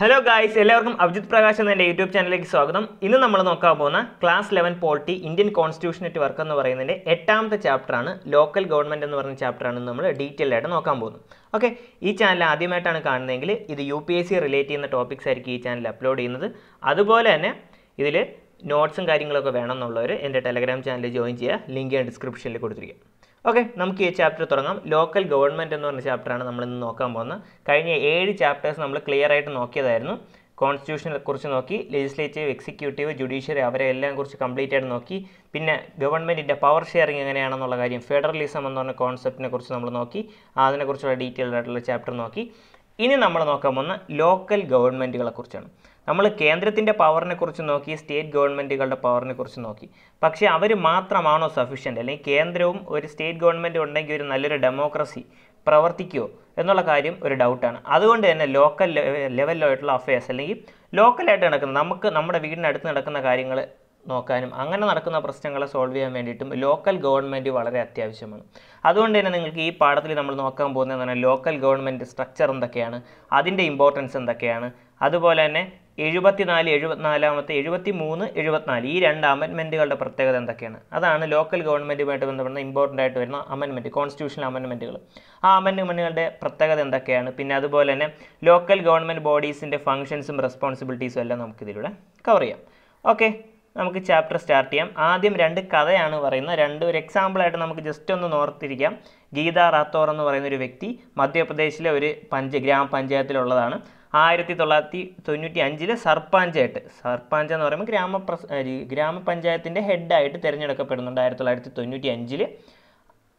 Hello guys എല്ലാവർക്കും അഭിജിത് പ്രകാശ് എന്ന എന്റെ യൂട്യൂബ് ചാനലിലേക്ക് സ്വാഗതം. ഇന്ന് നമ്മൾ നോക്കാൻ പോകുന്ന class eleven polity Indian constitution at work എന്ന് പറയുന്നതിന്റെ എട്ടാമത്തെ ചാപ്റ്ററാണ് ലോക്കൽ ഗവൺമെന്റ് എന്ന് പറയുന്ന ചാപ്റ്ററാണ് നമ്മൾ ഡീറ്റെയിൽ ആയിട്ട് നോക്കാൻ പോകുന്നത് ഓക്കെ ഈ ചാനൽ ആദ്യമായിട്ടാണ് കാണുന്നതെങ്കിൽ ഇത് U P S C relate ചെയ്യുന്ന ടോപ്പിക്സ് ആയിരിക്കും ഈ ചാനൽ അപ്ലോഡ് ചെയ്യുന്നത്. അതുപോലെ തന്നെ ഇതിൽ നോട്ട്സും കാര്യങ്ങളൊക്കെ വേണമെന്നുള്ളവർ എന്റെ ടെലഗ്രാം ചാനൽ ജോയിൻ ചെയ്യുക. ലിങ്ക് ഞാൻ ഡിസ്ക്രിപ്ഷനിൽ കൊടുത്തിരിക്കുക ഓക്കെ നമുക്ക് ഈ ചാപ്റ്റർ തുടങ്ങാം. ലോക്കൽ ഗവൺമെന്റ് എന്ന് പറഞ്ഞ ചാപ്റ്ററാണ് നമ്മൾ ഇന്ന് നോക്കാൻ പോകുന്നത്. കഴിഞ്ഞ ഏഴ് ചാപ്റ്റേഴ്സ് നമ്മൾ ക്ലിയർ ആയിട്ട് നോക്കിയതായിരുന്നു. കോൺസ്റ്റിറ്റ്യൂഷനെ കുറിച്ച് നോക്കി ലെജിസ്ലേറ്റീവ് എക്സിക്യൂട്ടീവ് ജുഡീഷ്യറി അവരെ എല്ലാം കുറിച്ച് കംപ്ലീറ്റ് ആയിട്ട് നോക്കി. പിന്നെ ഗവൺമെന്റിന്റെ പവർ ഷെയറിങ് എങ്ങനെയാണെന്നുള്ള കാര്യം ഫെഡറലിസം എന്ന് പറഞ്ഞ കോൺസെപ്റ്റിനെ കുറിച്ച് നമ്മൾ നോക്കി. അതിനെക്കുറിച്ചുള്ള ഡീറ്റെയിൽഡ് ആയിട്ടുള്ള ചാപ്റ്റർ നോക്കി. ഇനി നമ്മൾ നോക്കാൻ പോകുന്ന ലോക്കൽ ഗവൺമെന്റുകളെ കുറിച്ചാണ്. നമ്മൾ കേന്ദ്രത്തിന്റെ പവറിനെ കുറിച്ച് നോക്കി സ്റ്റേറ്റ് ഗവൺമെന്റുകളുടെ പവറിനെ കുറിച്ച് നോക്കി. പക്ഷേ അവർ മാത്രമാണോ സഫീഷ്യന്റ് അല്ലെങ്കിൽ കേന്ദ്രവും ഒരു സ്റ്റേറ്റ് ഗവൺമെന്റ് ഉണ്ടെങ്കിൽ ഒരു നല്ലൊരു ഡെമോക്രസി പ്രവർത്തിക്കുമോ എന്നുള്ള കാര്യം ഒരു ഡൗട്ടാണ് അതുകൊണ്ട് തന്നെ ലോക്കൽ ലെവലിലായിട്ടുള്ള അഫയേഴ്സ് അല്ലെങ്കിൽ ലോക്കലായിട്ട് നടക്കുന്ന നമുക്ക് നമ്മുടെ വീടിനടുത്ത് നടക്കുന്ന കാര്യങ്ങൾ നോക്കാനും അങ്ങനെ നടക്കുന്ന പ്രശ്നങ്ങളെ സോൾവ് ചെയ്യാൻ വേണ്ടിയിട്ടും ലോക്കൽ ഗവൺമെന്റ് വളരെ അത്യാവശ്യമാണ്. അതുകൊണ്ട് തന്നെ നിങ്ങൾക്ക് ഈ പാഠത്തിൽ നമ്മൾ നോക്കാൻ പോകുന്നതെന്ന് പറഞ്ഞാൽ ലോക്കൽ ഗവൺമെന്റ് സ്ട്രക്ചർ എന്തൊക്കെയാണ് അതിന്റെ ഇമ്പോർട്ടൻസ് എന്തൊക്കെയാണ് അതുപോലെ തന്നെ എഴുപത്തിനാല് എഴുപത്തിനാലാമത്തെ എഴുപത്തി മൂന്ന് എഴുപത്തിനാല്. ഈ രണ്ട് അമെൻമെന്റുകളുടെ പ്രത്യേകത എന്തൊക്കെയാണ്? അതാണ് ലോക്കൽ ഗവൺമെന്റുമായിട്ട് ബന്ധപ്പെടുന്ന ഇമ്പോർട്ടന്റ് ആയിട്ട് വരുന്ന അമെൻമെന്റ് കോൺസ്റ്റിറ്റ്യൂഷണൽ അമെൻമെന്റുകൾ ആ അമെൻമെന്റുകളുടെ പ്രത്യേകത എന്തൊക്കെയാണ്? പിന്നെ അതുപോലെ തന്നെ ലോക്കൽ ഗവൺമെന്റ് ബോഡീസിന്റെ ഫങ്ഷൻസും റെസ്പോൺസിബിലിറ്റീസും എല്ലാം നമുക്കിതിലൂടെ കവർ ചെയ്യാം. ഓക്കെ നമുക്ക് ചാപ്റ്റർ സ്റ്റാർട്ട് ചെയ്യാം. ആദ്യം രണ്ട് കഥയാണ് പറയുന്നത്. രണ്ട് ഒരു എക്സാമ്പിളായിട്ട് നമുക്ക് ജസ്റ്റ് ഒന്ന് ഓർത്തിരിക്കാം ഗീതാ റാത്തോർ എന്ന് പറയുന്ന ഒരു വ്യക്തി മധ്യപ്രദേശിലെ ഒരു പഞ്ച ഗ്രാമപഞ്ചായത്തിലുള്ളതാണ്. ആയിരത്തി തൊള്ളായിരത്തി തൊണ്ണൂറ്റി അഞ്ചിൽ സർപ്പാഞ്ചായിട്ട് സർപ്പഞ്ച് എന്ന് പറയുമ്പോൾ ഗ്രാമപ്രസ് ഗ്രാമപഞ്ചായത്തിന്റെ ഹെഡായിട്ട് തിരഞ്ഞെടുക്കപ്പെടുന്നുണ്ട് ആയിരത്തി തൊള്ളായിരത്തി തൊണ്ണൂറ്റി അഞ്ചിൽ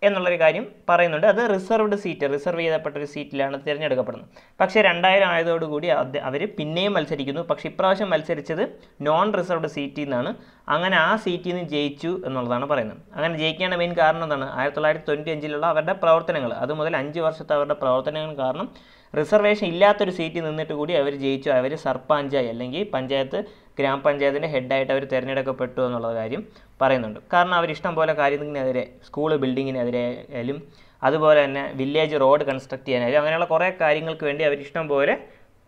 എന്നുള്ളൊരു കാര്യം പറയുന്നുണ്ട്. അത് റിസർവ്ഡ് സീറ്റ് റിസർവ് ചെയ്തപ്പെട്ട ഒരു സീറ്റിലാണ് തിരഞ്ഞെടുക്കപ്പെടുന്നത്. പക്ഷേ രണ്ടായിരം ആയതോടുകൂടി അവർ പിന്നെയും മത്സരിക്കുന്നു. പക്ഷേ ഇപ്രാവശ്യം മത്സരിച്ചത് നോൺ റിസർവ്ഡ് സീറ്റിൽ നിന്നാണ്. അങ്ങനെ ആ സീറ്റിൽ നിന്ന് ജയിച്ചു എന്നുള്ളതാണ് പറയുന്നത്. അങ്ങനെ ജയിക്കേണ്ട മെയിൻ കാരണം എന്താണ്? ആയിരത്തി തൊള്ളായിരത്തി തൊണ്ണൂറ്റി അഞ്ചിലുള്ള അവരുടെ പ്രവർത്തനങ്ങൾ. അത് മുതൽ അഞ്ച് വർഷത്തെ അവരുടെ പ്രവർത്തനങ്ങൾ കാരണം റിസർവേഷൻ ഇല്ലാത്തൊരു സീറ്റിൽ നിന്നിട്ട് കൂടി അവർ ജയിച്ചു. അവർ സർപ്പഞ്ചായി അല്ലെങ്കിൽ പഞ്ചായത്ത് ഗ്രാമപഞ്ചായത്തിന്റെ ഹെഡായിട്ട് അവർ തിരഞ്ഞെടുക്കപ്പെട്ടു എന്നുള്ള കാര്യം പറയുന്നുണ്ട്. കാരണം അവർ ഇഷ്ടം പോലെ കാര്യത്തിനെതിരെ സ്കൂൾ ബിൽഡിങ്ങിനെതിരെ ആയാലും അതുപോലെ തന്നെ വില്ലേജ് റോഡ് കൺസ്ട്രക്ട് ചെയ്യാനായാലും അങ്ങനെയുള്ള കുറേ കാര്യങ്ങൾക്ക് വേണ്ടി അവർ ഇഷ്ടം പോലെ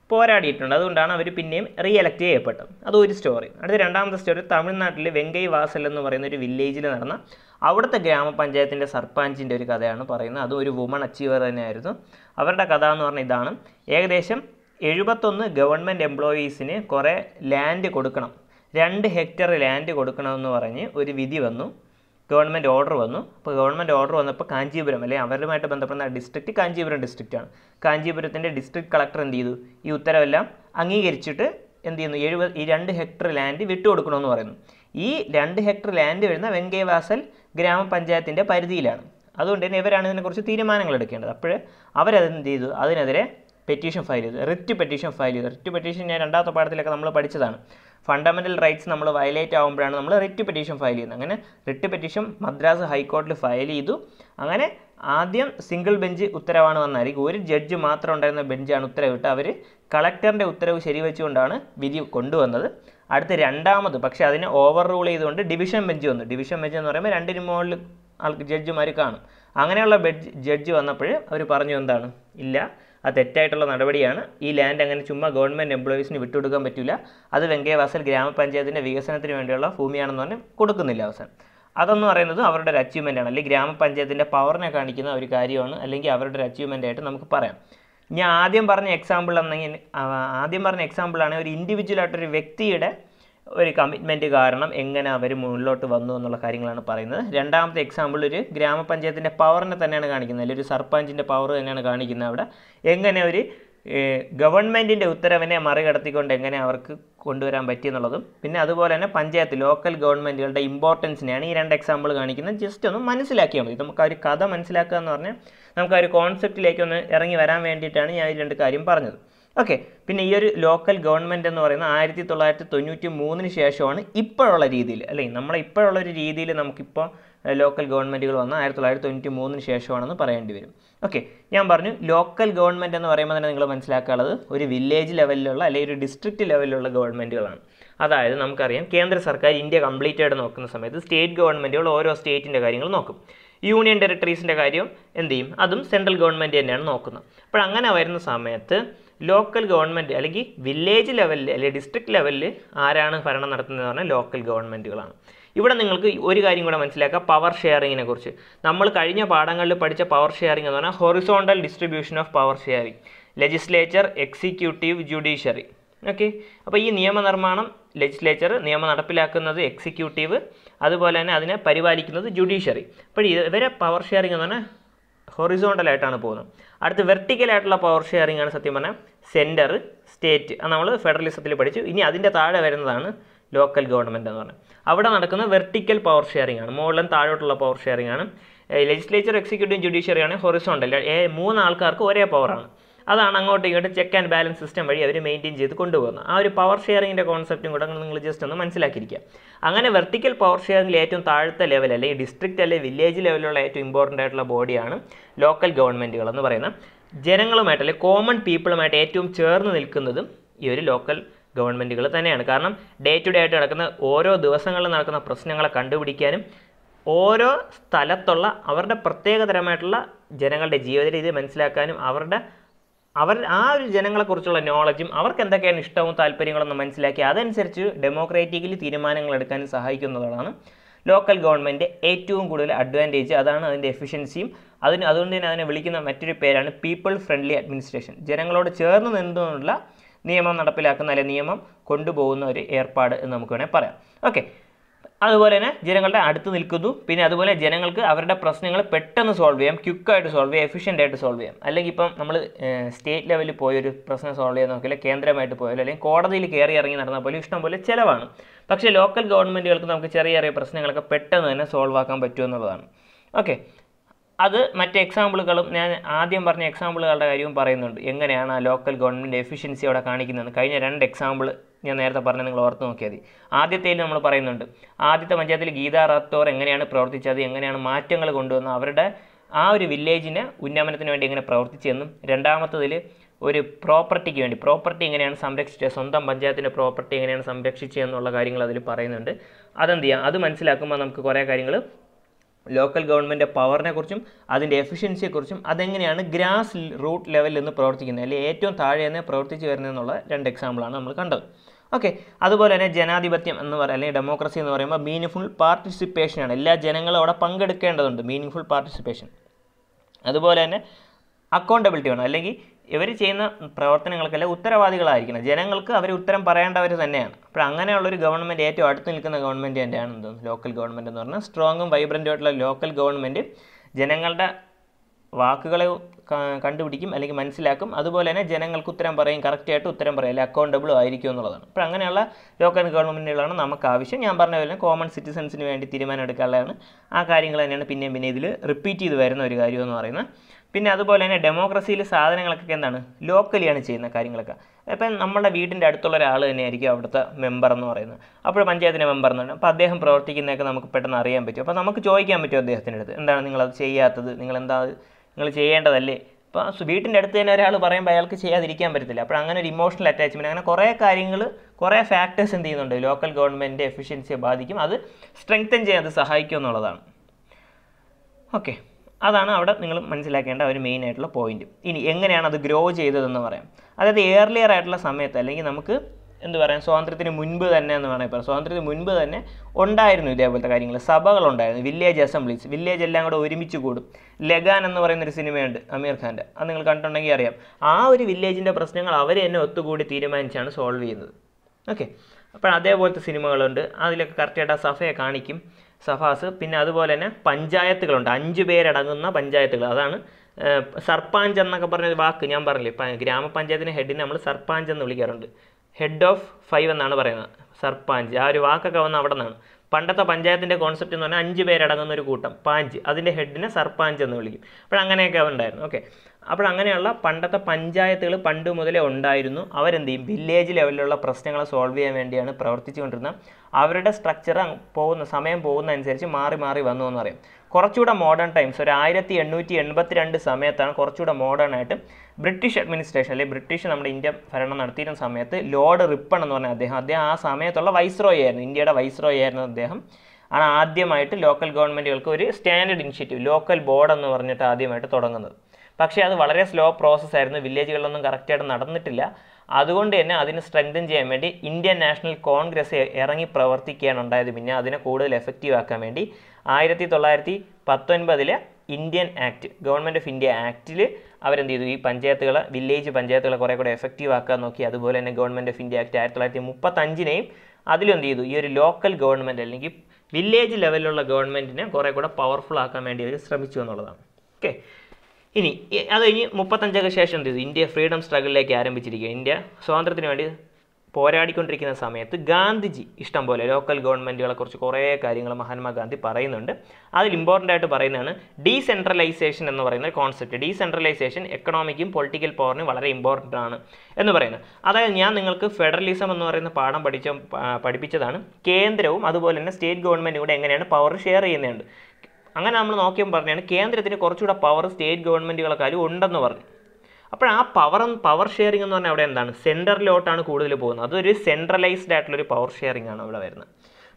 പോരാടിയിട്ടുണ്ട്. അതുകൊണ്ടാണ് അവർ പിന്നെയും റീ എലക്ട് ചെയ്യപ്പെട്ടത്. അതൊരു സ്റ്റോറി അടുത്ത രണ്ടാമത്തെ സ്റ്റോറി തമിഴ്നാട്ടിൽ വെങ്കൈ വാസൽ എന്ന് പറയുന്ന ഒരു വില്ലേജിൽ നടന്ന അവിടുത്തെ ഗ്രാമപഞ്ചായത്തിന്റെ സർപ്പഞ്ചിന്റെ ഒരു കഥയാണ് പറയുന്നത്. അതും ഒരു വുമൺ അച്ചീവർ തന്നെയായിരുന്നു. അവരുടെ കഥ എന്ന് പറഞ്ഞാൽ ഇതാണ്. ഏകദേശം എഴുപത്തൊന്ന് ഗവൺമെന്റ് എംപ്ലോയീസിന് കുറേ ലാൻഡ് കൊടുക്കണം. രണ്ട് ഹെക്ടർ ലാൻഡ് കൊടുക്കണമെന്ന് പറഞ്ഞ് ഒരു വിധി വന്നു. ഗവൺമെന്റ് ഓർഡർ വന്നു. അപ്പോൾ ഗവൺമെന്റ് ഓർഡർ വന്നപ്പോൾ കാഞ്ചീപുരം അല്ലെങ്കിൽ അവരുമായിട്ട് ബന്ധപ്പെടുന്ന ഡിസ്ട്രിക്റ്റ് കാഞ്ചീപുരം ഡിസ്ട്രിക്റ്റാണ് കാഞ്ചീപുരത്തിന്റെ ഡിസ്ട്രിക്ട് കളക്ടർ എന്ത് ചെയ്തു? ഈ ഉത്തരവെല്ലാം അംഗീകരിച്ചിട്ട് എന്ത് ചെയ്യുന്നു? എഴുപത് ഈ രണ്ട് ഹെക്ടർ ലാൻഡ് വിട്ടുകൊടുക്കണമെന്ന് പറയുന്നു. ഈ രണ്ട് ഹെക്ടർ ലാൻഡ് വരുന്ന വെങ്കൈവാസൽ ഗ്രാമപഞ്ചായത്തിന്റെ പരിധിയിലാണ്. അതുകൊണ്ട് തന്നെ ഇവരാണ് ഇതിനെക്കുറിച്ച് തീരുമാനങ്ങൾ എടുക്കേണ്ടത്. അപ്പോൾ അവരതെന്ത് ചെയ്തു? അതിനെതിരെ പെറ്റീഷൻ ഫയൽ ചെയ്തു. റിറ്റ് പെറ്റീഷൻ ഫയൽ ചെയ്തു. റിറ്റ് പെറ്റീഷൻ ഞാൻ രണ്ടാമത്തെ പാഠത്തിലൊക്കെ നമ്മൾ പഠിച്ചതാണ്. ഫണ്ടമെന്റൽ റൈറ്റ്സ് നമ്മൾ വയലേറ്റ് ആകുമ്പോഴാണ് നമ്മൾ റിറ്റ് പെറ്റീഷൻ ഫയൽ ചെയ്യുന്നത്. അങ്ങനെ റിറ്റ് പെറ്റീഷൻ മദ്രാസ് ഹൈക്കോടതിയിൽ ഫയൽ ചെയ്തു. അങ്ങനെ ആദ്യം സിംഗിൾ ബെഞ്ച് ഉത്തരവാണ് വന്നായിരിക്കും. ഒരു ജഡ്ജ് മാത്രം ഉണ്ടായിരുന്ന ബെഞ്ചാണ് ഉത്തരവിട്ട് അവർ കളക്ടറിന്റെ ഉത്തരവ് ശരിവെച്ചുകൊണ്ടാണ് വിധി കൊണ്ടുവന്നത്. അടുത്ത് രണ്ടാമത് പക്ഷേ അതിനെ ഓവർ റൂൾ ചെയ്തുകൊണ്ട് ഡിവിഷൻ ബെഞ്ച് വന്നു. ഡിവിഷൻ ബെഞ്ച് എന്ന് പറയുമ്പോൾ രണ്ടിന് മുകളിൽ ആൾക്ക് ജഡ്ജിമാർ കാണും. അങ്ങനെയുള്ള ബെഡ് ജഡ്ജ് വന്നപ്പോൾ അവർ പറഞ്ഞു എന്താണ്? ഇല്ല അത് തെറ്റായിട്ടുള്ള നടപടിയാണ്. ഈ ലാൻഡ് അങ്ങനെ ചുമ്മാ ഗവൺമെന്റ് എംപ്ലോയീസിന് വിട്ടുകൊടുക്കാൻ പറ്റില്ല. അത് വെങ്കയവാസൽ ഗ്രാമപഞ്ചായത്തിന്റെ വികസനത്തിന് വേണ്ടിയുള്ള ഭൂമിയാണെന്ന് പറഞ്ഞ് കൊടുക്കുന്നില്ല അവസാനം. അതെന്ന് പറയുന്നത് അവരുടെ ഒരു അച്ചീവ്മെന്റ് ആണ്. അല്ലെങ്കിൽ ഗ്രാമപഞ്ചായത്തിന്റെ പവറിനെ കാണിക്കുന്ന ഒരു കാര്യമാണ്. അല്ലെങ്കിൽ അവരുടെ ഒരു അച്ചീവ്മെന്റ് ആയിട്ട് നമുക്ക് പറയാം. ഞാൻ ആദ്യം പറഞ്ഞ എക്സാമ്പിൾ എന്നെങ്കിൽ ആദ്യം പറഞ്ഞ എക്സാമ്പിളാണ് ഒരു ഇൻഡിവിജ്വൽ ആയിട്ടൊരു വ്യക്തിയുടെ ഒരു കമ്മിറ്റ്മെന്റ് കാരണം എങ്ങനെ അവർ മുന്നിലോട്ട് വന്നു എന്നുള്ള കാര്യങ്ങളാണ് പറയുന്നത്. രണ്ടാമത്തെ എക്സാമ്പിൾ ഒരു ഗ്രാമപഞ്ചായത്തിന്റെ പവറിനെ തന്നെയാണ് കാണിക്കുന്നത്. അല്ലെങ്കിൽ ഒരു സർപഞ്ചിന്റെ പവർ തന്നെയാണ് കാണിക്കുന്നത് അവിടെ. എങ്ങനെ ഒരു ഗവൺമെന്റിന്റെ ഉത്തരവിനെ മറികടത്തിക്കൊണ്ട് എങ്ങനെ അവർക്ക് കൊണ്ടുവരാൻ പറ്റിയെന്നുള്ളതും പിന്നെ അതുപോലെ തന്നെ പഞ്ചായത്ത് ലോക്കൽ ഗവൺമെന്റുകളുടെ ഇമ്പോർട്ടൻസിനെയാണ് ഈ രണ്ട് എക്സാമ്പിൾ കാണിക്കുന്നത്. ജസ്റ്റ് ഒന്ന് മനസ്സിലാക്കിയാൽ മതി. നമുക്ക് ആ ഒരു കഥ മനസ്സിലാക്കുക എന്ന് പറഞ്ഞാൽ നമുക്ക് ആ ഒരു കോൺസെപ്റ്റിലേക്ക് ഒന്ന് ഇറങ്ങി വരാൻ വേണ്ടിയിട്ടാണ് ഞാൻ ഈ രണ്ട് കാര്യം പറഞ്ഞത്. ഓക്കെ പിന്നെ ഈ ഒരു ലോക്കൽ ഗവൺമെന്റ് എന്ന് പറയുന്നത് ആയിരത്തി തൊള്ളായിരത്തി തൊണ്ണൂറ്റി മൂന്നിന് ശേഷമാണ് ഇപ്പോഴുള്ള രീതിയിൽ. അല്ലെങ്കിൽ നമ്മളെ ഇപ്പോഴുള്ള ഒരു രീതിയിൽ നമുക്കിപ്പോൾ ലോക്കൽ ഗവൺമെന്റുകൾ വന്ന ആയിരത്തി തൊള്ളായിരത്തി തൊണ്ണൂറ്റി മൂന്നിന് ശേഷമാണെന്ന് പറയേണ്ടി വരും. ഓക്കെ ഞാൻ പറഞ്ഞു ലോക്കൽ ഗവൺമെന്റ് എന്ന് പറയുമ്പോൾ തന്നെ നിങ്ങൾ മനസ്സിലാക്കാനുള്ളത് ഒരു വില്ലേജ് ലെവലിലുള്ള അല്ലെങ്കിൽ ഒരു ഡിസ്ട്രിക്റ്റ് ലെവലിലുള്ള ഗവൺമെന്റുകളാണ് അതായത് നമുക്കറിയാം കേന്ദ്ര സർക്കാർ ഇന്ത്യ കംപ്ലീറ്റ് ആയിട്ട് നോക്കുന്ന സമയത്ത് സ്റ്റേറ്റ് ഗവൺമെന്റുകൾ ഓരോ സ്റ്റേറ്റിന്റെ കാര്യങ്ങൾ നോക്കും. യൂണിയൻ ടെറിട്ടറീസിന്റെ കാര്യം എന്ത് ചെയ്യും? അതും സെൻട്രൽ ഗവൺമെന്റ് തന്നെയാണ് നോക്കുന്നത്. അപ്പോൾ അങ്ങനെ വരുന്ന സമയത്ത് ലോക്കൽ ഗവൺമെന്റ് അല്ലെങ്കിൽ വില്ലേജ് ലെവലിൽ അല്ലെങ്കിൽ ഡിസ്ട്രിക്ട് ലെവലിൽ ആരാണ് ഭരണം നടത്തുന്നത് പറഞ്ഞാൽ ലോക്കൽ ഗവൺമെന്റുകളാണ് ഇവിടെ നിങ്ങൾക്ക് ഒരു കാര്യം കൂടെ മനസ്സിലാക്കുക പവർ ഷെയറിങ്ങിനെ കുറിച്ച്. നമ്മൾ കഴിഞ്ഞ പാഠങ്ങളിൽ പഠിച്ച പവർ ഷെയറിംഗ് എന്ന് പറഞ്ഞാൽ horizontal distribution of power sharing legislature executive judiciary okay അപ്പോൾ ഈ നിയമനിർമ്മാണം ലെജിസ്ലേച്ചർ നിയമം നടപ്പിലാക്കുന്നത് എക്സിക്യൂട്ടീവ് അതുപോലെ തന്നെ അതിനെ പരിപാലിക്കുന്നത് ജുഡീഷ്യറി അപ്പോൾ ഇവരെ പവർ ഷെയറിംഗ് എന്ന് പറഞ്ഞാൽ ഹൊറിസോണ്ടലായിട്ടാണ് പോകുന്നത്. അടുത്ത് വെർട്ടിക്കലായിട്ടുള്ള പവർ ഷെയറിംഗ് ആണ് സത്യം പറഞ്ഞാൽ സെന്റർ സ്റ്റേറ്റ് നമ്മൾ ഫെഡറലിസത്തിൽ പഠിച്ചു. ഇനി അതിന്റെ താഴെ വരുന്നതാണ് ലോക്കൽ ഗവൺമെന്റ് എന്ന് പറഞ്ഞാൽ അവിടെ നടക്കുന്ന വെർട്ടിക്കൽ പവർ ഷെയറിംഗ് ആണ്. മുകളിലും താഴോട്ടുള്ള പവർ ഷെയറിംഗ് ആണ്. ലെജിസ്ലേച്ചർ എക്സിക്യൂട്ടീവ് ജുഡീഷ്യറി ആണ് ഹൊറിസോണ്ടൽ മൂന്ന് ആൾക്കാർക്ക് ഒരേ പവറാണ് അതാണ് അങ്ങോട്ടും ഇങ്ങോട്ടും ചെക്ക് ആൻഡ് ബാലൻസ് സിസ്റ്റം വഴി അവർ മെയിന്റെയിൻ ചെയ്ത് കൊണ്ടുപോകുന്നത്. ആ ഒരു പവർ ഷെയറിങ്ങിന്റെ കോൺസെപ്റ്റും കൂടെ നിങ്ങൾ ജസ്റ്റ് ഒന്ന് മനസ്സിലാക്കിയിരിക്കുക. അങ്ങനെ വെർട്ടിക്കൽ പവർ ഷെയറിംഗിൽ ഏറ്റവും താഴത്തെ ലെവൽ അല്ലെങ്കിൽ ഡിസ്ട്രിക്റ്റ് അല്ലെങ്കിൽ വില്ലേജ് ലെവലിലുള്ള ഏറ്റവും ഇമ്പോർട്ടന്റ് ആയിട്ടുള്ള ബോഡിയാണ് ലോക്കൽ ഗവൺമെന്റുകൾ എന്ന് പറയുന്നത്. ജനങ്ങളുമായിട്ട് അല്ലെങ്കിൽ കോമൺ പീപ്പിളുമായിട്ട് ഏറ്റവും ചേർന്ന് നിൽക്കുന്നതും ഈ ഒരു ലോക്കൽ ഗവൺമെന്റുകൾ തന്നെയാണ്. കാരണം ഡേ ടു ഡേ ആയിട്ട് നടക്കുന്ന ഓരോ ദിവസങ്ങളിൽ നടക്കുന്ന പ്രശ്നങ്ങളെ കണ്ടുപിടിക്കാനും ഓരോ സ്ഥലത്തുള്ള അവരുടെ പ്രത്യേകതരമായിട്ടുള്ള ജനങ്ങളുടെ ജീവിത രീതി മനസ്സിലാക്കാനും അവരുടെ അവർ ആ ഒരു ജനങ്ങളെക്കുറിച്ചുള്ള നോളജും അവർക്ക് എന്തൊക്കെയാണ് ഇഷ്ടവും താല്പര്യങ്ങളൊന്നും മനസ്സിലാക്കി അതനുസരിച്ച് ഡെമോക്രാറ്റിക്കലി തീരുമാനങ്ങൾ എടുക്കാനും സഹായിക്കുന്നതാണ് ലോക്കൽ ഗവൺമെന്റ് ഏറ്റവും കൂടുതൽ അഡ്വാന്റേജ് അതാണ് അതിന്റെ എഫിഷ്യൻസിയും അതിന് അതുകൊണ്ട് തന്നെ അതിനെ വിളിക്കുന്ന മറ്റൊരു പേരാണ് പീപ്പിൾ ഫ്രണ്ട്ലി അഡ്മിനിസ്ട്രേഷൻ ജനങ്ങളോട് ചേർന്ന് നിന്നുകൊണ്ടുള്ള നിയമം നടപ്പിലാക്കുന്ന അല്ലെങ്കിൽ നിയമം കൊണ്ടുപോകുന്ന ഒരു ഏർപ്പാട് എന്ന് നമുക്ക് വേണമെങ്കിൽ പറയാം. ഓക്കെ അതുപോലെ തന്നെ ജനങ്ങളുടെ അടുത്ത് നിൽക്കുന്നു. പിന്നെ അതുപോലെ ജനങ്ങൾക്ക് അവരുടെ പ്രശ്നങ്ങൾ പെട്ടെന്ന് സോൾവ് ചെയ്യാം. ക്വിക്കായിട്ട് സോൾവ് ചെയ്യാം. എഫിഷ്യന്റ് ആയിട്ട് സോൾവ് ചെയ്യാം. അല്ലെങ്കിൽ ഇപ്പം നമ്മൾ സ്റ്റേറ്റ് ലെവലിൽ പോയൊരു പ്രശ്നം സോൾവ് ചെയ്യാൻ നോക്കില്ല കേന്ദ്രമായിട്ട് പോയാലോ അല്ലെങ്കിൽ കോടതിയിൽ കയറി ഇറങ്ങി നടന്നാൽ പോലും ഇഷ്ടംപോലെ ചിലവാണ്. പക്ഷേ ലോക്കൽ ഗവൺമെന്റുകൾക്ക് നമുക്ക് ചെറിയ ചെറിയ പ്രശ്നങ്ങളൊക്കെ പെട്ടെന്ന് തന്നെ സോൾവ് ആക്കാൻ പറ്റുമെന്നുള്ളതാണ് ഓക്കെ അത് മറ്റ് എക്സാമ്പിളുകളും ഞാൻ ആദ്യം പറഞ്ഞ എക്സാമ്പിളുകളുടെ കാര്യവും പറയുന്നുണ്ട്. എങ്ങനെയാണ് ആ ലോക്കൽ ഗവൺമെന്റ് എഫിഷ്യൻസി അവിടെ കാണിക്കുന്നത് കഴിഞ്ഞ രണ്ട് എക്സാമ്പിൾ ഞാൻ നേരത്തെ പറഞ്ഞ നിങ്ങൾ ഓർത്ത് നോക്കിയാൽ മതി. ആദ്യത്തേൽ നമ്മൾ പറയുന്നുണ്ട്. ആദ്യത്തെ പഞ്ചായത്തിൽ ഗീതാ റാത്തോർ എങ്ങനെയാണ് പ്രവർത്തിച്ചത് എങ്ങനെയാണ് മാറ്റങ്ങൾ കൊണ്ടുവന്ന് അവരുടെ ആ ഒരു വില്ലേജിന് ഉന്നമനത്തിന് വേണ്ടി എങ്ങനെ പ്രവർത്തിച്ചെന്നും രണ്ടാമത്തതിൽ ഒരു പ്രോപ്പർട്ടിക്ക് വേണ്ടി പ്രോപ്പർട്ടി എങ്ങനെയാണ് സംരക്ഷിച്ചത് സ്വന്തം പഞ്ചായത്തിന്റെ പ്രോപ്പർട്ടി എങ്ങനെയാണ് സംരക്ഷിച്ചത് എന്നുള്ള കാര്യങ്ങൾ അതിൽ പറയുന്നുണ്ട്. അതെന്ത് ചെയ്യാം? അത് മനസ്സിലാക്കുമ്പോൾ നമുക്ക് കുറേ കാര്യങ്ങൾ ലോക്കൽ ഗവൺമെന്റ് പവറിനെ കുറിച്ചും അതിന്റെ എഫിഷ്യൻസിയെക്കുറിച്ചും അതെങ്ങനെയാണ് ഗ്രാസ് റൂട്ട് ലെവലിൽ നിന്ന് പ്രവർത്തിക്കുന്നത് അല്ലെങ്കിൽ ഏറ്റവും താഴെ നിന്ന് പ്രവർത്തിച്ച് വരുന്നതെന്നുള്ള രണ്ട് എക്സാമ്പിളാണ് നമ്മൾ കണ്ടത്. ഓക്കെ അതുപോലെ തന്നെ ജനാധിപത്യം എന്ന് പറയുക അല്ലെങ്കിൽ ഡെമോക്രസി എന്ന് പറയുമ്പോൾ മീനിങ് പാർട്ടിസിപ്പേഷനാണ് എല്ലാ ജനങ്ങളും അവിടെ പങ്കെടുക്കേണ്ടതുണ്ട് മീനിങ് പാർട്ടിസിപ്പേഷൻ അതുപോലെ തന്നെ അക്കൗണ്ടബിലിറ്റി വേണം അല്ലെങ്കിൽ ഇവർ ചെയ്യുന്ന പ്രവർത്തനങ്ങൾക്കെല്ലാം ഉത്തരവാദികളായിരിക്കണം. ജനങ്ങൾക്ക് അവർ ഉത്തരം പറയേണ്ടവർ തന്നെയാണ്. അപ്പോൾ അങ്ങനെയുള്ളൊരു ഗവൺമെന്റ് ഏറ്റവും അടുത്ത് നിൽക്കുന്ന ഗവൺമെന്റ് തന്നെയാണ് എന്തോ ലോക്കൽ ഗവൺമെന്റ് എന്ന് പറഞ്ഞാൽ സ്ട്രോങ്ങും വൈബ്രന്റും ആയിട്ടുള്ള ലോക്കൽ ഗവൺമെന്റ് ജനങ്ങളുടെ വാക്കുകളെ കണ്ടുപിടിക്കും അല്ലെങ്കിൽ മനസ്സിലാക്കും. അതുപോലെ തന്നെ ജനങ്ങൾക്ക് ഉത്തരം പറയും കറക്റ്റായിട്ട് ഉത്തരം പറയും അല്ലെങ്കിൽ അക്കൗണ്ടബിളും ആയിരിക്കും എന്നുള്ളതാണ്. അപ്പോൾ അങ്ങനെയുള്ള ലോക്കൽ ഗവൺമെന്റുകളാണ് നമുക്ക് ആവശ്യം. ഞാൻ പറഞ്ഞ പോലെ കോമൺ സിറ്റിസൺസിന് വേണ്ടി തീരുമാനം എടുക്കാനുള്ളതാണ്. ആ കാര്യങ്ങൾ തന്നെയാണ് പിന്നെയും പിന്നെ ഇതിൽ റിപ്പീറ്റ് ചെയ്ത് വരുന്ന ഒരു കാര്യമെന്ന് പറയുന്നത്. പിന്നെ അതുപോലെ തന്നെ ഡെമോക്രസിയിൽ സാധനങ്ങളൊക്കെ എന്താണ്? ലോക്കലിയാണ് ചെയ്യുന്ന കാര്യങ്ങളൊക്കെ. ഇപ്പം നമ്മുടെ വീടിന്റെ അടുത്തുള്ള ഒരാൾ തന്നെയായിരിക്കും അവിടുത്തെ മെമ്പർ എന്ന് പറയുന്നത്. അപ്പോൾ പഞ്ചായത്തിന്റെ മെമ്പർ എന്ന് പറയുന്നത്. അപ്പോൾ അദ്ദേഹം പ്രവർത്തിക്കുന്നതൊക്കെ നമുക്ക് പെട്ടെന്ന് അറിയാൻ പറ്റും. അപ്പോൾ നമുക്ക് ചോദിക്കാൻ പറ്റും അദ്ദേഹത്തിന്റെ അടുത്ത്. എന്താണ് നിങ്ങളത് ചെയ്യാത്തത്? നിങ്ങളെന്താ നിങ്ങൾ ചെയ്യേണ്ടതല്ലേ? അപ്പോൾ വീട്ടിന്റെ അടുത്ത് തന്നെ ഒരാൾ പറയുമ്പോൾ അയാൾക്ക് ചെയ്യാതിരിക്കാൻ പറ്റത്തില്ല. അപ്പോൾ അങ്ങനെ ഒരു ഇമോഷണൽ അറ്റാച്ച്മെന്റ് അങ്ങനെ കുറേ കാര്യങ്ങൾ കുറേ ഫാക്ടേഴ്സ് എന്ത് ചെയ്യുന്നുണ്ട്? ലോക്കൽ ഗവൺമെന്റിന്റെ എഫിഷ്യൻസിയെ ബാധിക്കും. അത് സ്ട്രെങ്തൻ ചെയ്യാൻ അത് സഹായിക്കും എന്നുള്ളതാണ്. ഓക്കെ അതാണ് അവിടെ നിങ്ങൾ മനസ്സിലാക്കേണ്ട ഒരു മെയിൻ ആയിട്ടുള്ള പോയിന്റ് ഇനി എങ്ങനെയാണ് അത് ഗ്രോ ചെയ്തതെന്ന് പറയാം. അതായത് ഏർലിയർ ആയിട്ടുള്ള സമയത്ത് അല്ലെങ്കിൽ നമുക്ക് എന്ത് പറയാം സ്വാതന്ത്ര്യത്തിന് മുൻപ് തന്നെ എന്ന് വേണമെങ്കിൽ പറയാം. സ്വാതന്ത്ര്യത്തിന് മുൻപ് തന്നെ ഉണ്ടായിരുന്നു ഇതേപോലത്തെ കാര്യങ്ങൾ. സഭകളുണ്ടായിരുന്നു വില്ലേജ് അസംബ്ലീസ് വില്ലേജ് എല്ലാം കൂടെ ഒരുമിച്ച് കൂടും. ലഗാൻ എന്ന് പറയുന്ന ഒരു സിനിമയുണ്ട് അമീർ ഖാന്റെ. അത് നിങ്ങൾ കണ്ടിട്ടുണ്ടെങ്കിൽ അറിയാം. ആ ഒരു വില്ലേജിന്റെ പ്രശ്നങ്ങൾ അവർ തന്നെ ഒത്തുകൂടി തീരുമാനിച്ചാണ് സോൾവ് ചെയ്യുന്നത്. ഓക്കെ അപ്പോൾ അതേപോലത്തെ സിനിമകളുണ്ട്. അതിലൊക്കെ കറക്റ്റായിട്ട് ആ സഫയെ കാണിക്കും. സഫാസ് പിന്നെ അതുപോലെ തന്നെ പഞ്ചായത്തുകളുണ്ട്. അഞ്ച് പേരടങ്ങുന്ന പഞ്ചായത്തുകൾ. അതാണ് സർപ്പാഞ്ച് എന്നൊക്കെ പറഞ്ഞൊരു വാക്ക് ഞാൻ പറഞ്ഞില്ലേ? ഗ്രാമപഞ്ചായത്തിന് ഹെഡിനെ നമ്മൾ സർപ്പാഞ്ച് എന്ന് വിളിക്കാറുണ്ട്. ഹെഡ് ഓഫ് ഫൈവ് എന്നാണ് പറയുന്നത്. സർപ്പാഞ്ച് ആ ഒരു വാക്കൊക്കെ വന്ന് അവിടെ നിന്നാണ്. പണ്ടത്തെ പഞ്ചായത്തിന്റെ കോൺസെപ്റ്റ് എന്ന് പറഞ്ഞാൽ അഞ്ച് പേരടങ്ങുന്ന ഒരു കൂട്ടം. പാഞ്ച്. അതിന്റെ ഹെഡിനെ സർപ്പാഞ്ച് എന്ന് വിളിക്കും. അപ്പോൾ അങ്ങനെയൊക്കെ ഉണ്ടായിരുന്നു. ഓക്കെ. അപ്പോൾ അങ്ങനെയുള്ള പണ്ടത്തെ പഞ്ചായത്തുകൾ പണ്ട് മുതലേ ഉണ്ടായിരുന്നു. അവരെന്ത് ചെയ്യും? വില്ലേജ് ലെവലിലുള്ള പ്രശ്നങ്ങൾ സോൾവ് ചെയ്യാൻ വേണ്ടിയാണ് പ്രവർത്തിച്ചുകൊണ്ടിരുന്നത് അവരുടെ സ്ട്രക്ചർ പോകുന്ന സമയം പോകുന്ന അനുസരിച്ച് മാറി മാറി വന്നു എന്ന് പറയും. കുറച്ചുകൂടെ മോഡേൺ ടൈംസ് ഒരു ആയിരത്തി എണ്ണൂറ്റി എൺപത്തി രണ്ട് സമയത്താണ് കുറച്ചുകൂടെ മോഡേൺ ആയിട്ട് ബ്രിട്ടീഷ് അഡ്മിനിസ്ട്രേഷൻ അല്ലെങ്കിൽ ബ്രിട്ടീഷ് നമ്മുടെ ഇന്ത്യ ഭരണം നടത്തിയിരുന്ന സമയത്ത് ലോർഡ് റിപ്പൺ എന്ന് പറഞ്ഞ അദ്ദേഹം അദ്ദേഹം ആ സമയത്തുള്ള വൈസ്രോയി ആയിരുന്നു. ഇന്ത്യയുടെ വൈസ്രോയി ആയിരുന്നു അദ്ദേഹം. ആണ് ആദ്യമായിട്ട് ലോക്കൽ ഗവൺമെന്റുകൾക്ക് ഒരു സ്റ്റാൻഡേർഡ് ഇനിഷ്യേറ്റീവ് ലോക്കൽ ബോർഡ് എന്ന് പറഞ്ഞിട്ട് ആദ്യമായിട്ട് തുടങ്ങുന്നത്. പക്ഷേ അത് വളരെ സ്ലോ പ്രോസസ്സ് ആയിരുന്നു. വില്ലേജുകളിലൊന്നും കറക്റ്റായിട്ട് നടന്നിട്ടില്ല. അതുകൊണ്ട് തന്നെ അതിനെ സ്ട്രെങ്തൻ ചെയ്യാൻ വേണ്ടി ഇന്ത്യൻ നാഷണൽ കോൺഗ്രസ് ഇറങ്ങി പ്രവർത്തിക്കുകയാണ് ഉണ്ടായത്. പിന്നെ അതിനെ കൂടുതൽ എഫക്റ്റീവ് ആക്കാൻ വേണ്ടി ആയിരത്തി തൊള്ളായിരത്തി പത്തൊൻപതിലെ Indian act government of India ആക്റ്റിൽ അവരെന്ത് ചെയ്തു ഈ പഞ്ചായത്തുകളെ വില്ലേജ് പഞ്ചായത്തുകളെ കുറേ കൂടെ എഫക്റ്റീവ് ആക്കാൻ നോക്കി. അതുപോലെ തന്നെ ഗവൺമെന്റ് ഓഫ് ഇന്ത്യ ആക്ട് ആയിരത്തി തൊള്ളായിരത്തി മുപ്പത്തഞ്ചിനെയും അതിലും എന്ത് ചെയ്തു ഈ ഒരു ലോക്കൽ ഗവൺമെന്റ് അല്ലെങ്കിൽ വില്ലേജ് ലെവലിലുള്ള ഗവൺമെന്റിനെ കുറേ കൂടെ പവർഫുൾ ആക്കാൻ വേണ്ടി അവർ ശ്രമിച്ചു എന്നുള്ളതാണ്. ഓക്കെ ഇനി അത് കഴിഞ്ഞ് മുപ്പത്തഞ്ചൊക്കെ ശേഷം എന്ത് ചെയ്തു? ഇന്ത്യ ഫ്രീഡം സ്ട്രഗിളിലേക്ക് ആരംഭിച്ചിരിക്കുക ഇന്ത്യ സ്വാതന്ത്ര്യത്തിന് വേണ്ടി പോരാടിക്കൊണ്ടിരിക്കുന്ന സമയത്ത് ഗാന്ധിജി ഇഷ്ടം പോലെ ലോക്കൽ ഗവൺമെന്റുകളെ കുറിച്ച് കുറേ കാര്യങ്ങൾ മഹാത്മാഗാന്ധി പറയുന്നുണ്ട്. അതിൽ ഇമ്പോർട്ടന്റ് ആയിട്ട് പറയുന്നതാണ് ഡീസെൻട്രലൈസേഷൻ എന്ന് പറയുന്ന കോൺസെപ്റ്റ് ഡീസെൻട്രലൈസേഷൻ എക്കണോമിക്കും പൊളിറ്റിക്കൽ പവറിനും വളരെ ഇമ്പോർട്ടന്റ് ആണ് എന്ന് പറയുന്നത്. അതായത് ഞാൻ നിങ്ങൾക്ക് ഫെഡറലിസം എന്ന് പറയുന്ന പാഠം പഠിച്ച പഠിപ്പിച്ചതാണ്. കേന്ദ്രവും അതുപോലെ തന്നെ സ്റ്റേറ്റ് ഗവൺമെന്റും കൂടെ എങ്ങനെയാണ് പവർ ഷെയർ ചെയ്യുന്നുണ്ട്. അങ്ങനെ നമ്മൾ നോക്കിയാൽ പറഞ്ഞാണ് കേന്ദ്രത്തിന് കുറച്ചുകൂടെ പവർ സ്റ്റേറ്റ് ഗവൺമെന്റുകളെക്കാളും ഉണ്ടെന്ന് പറഞ്ഞു. അപ്പോൾ ആ പവർ പവർ ഷെയറിംഗ് എന്ന് പറഞ്ഞാൽ അവിടെ എന്താണ്? സെന്ററിലോട്ടാണ് കൂടുതൽ പോകുന്നത്. അതൊരു സെൻട്രലൈസ്ഡ് ആയിട്ടുള്ളൊരു പവർ ഷെയറിംഗ് ആണ് അവിടെ വരുന്നത്.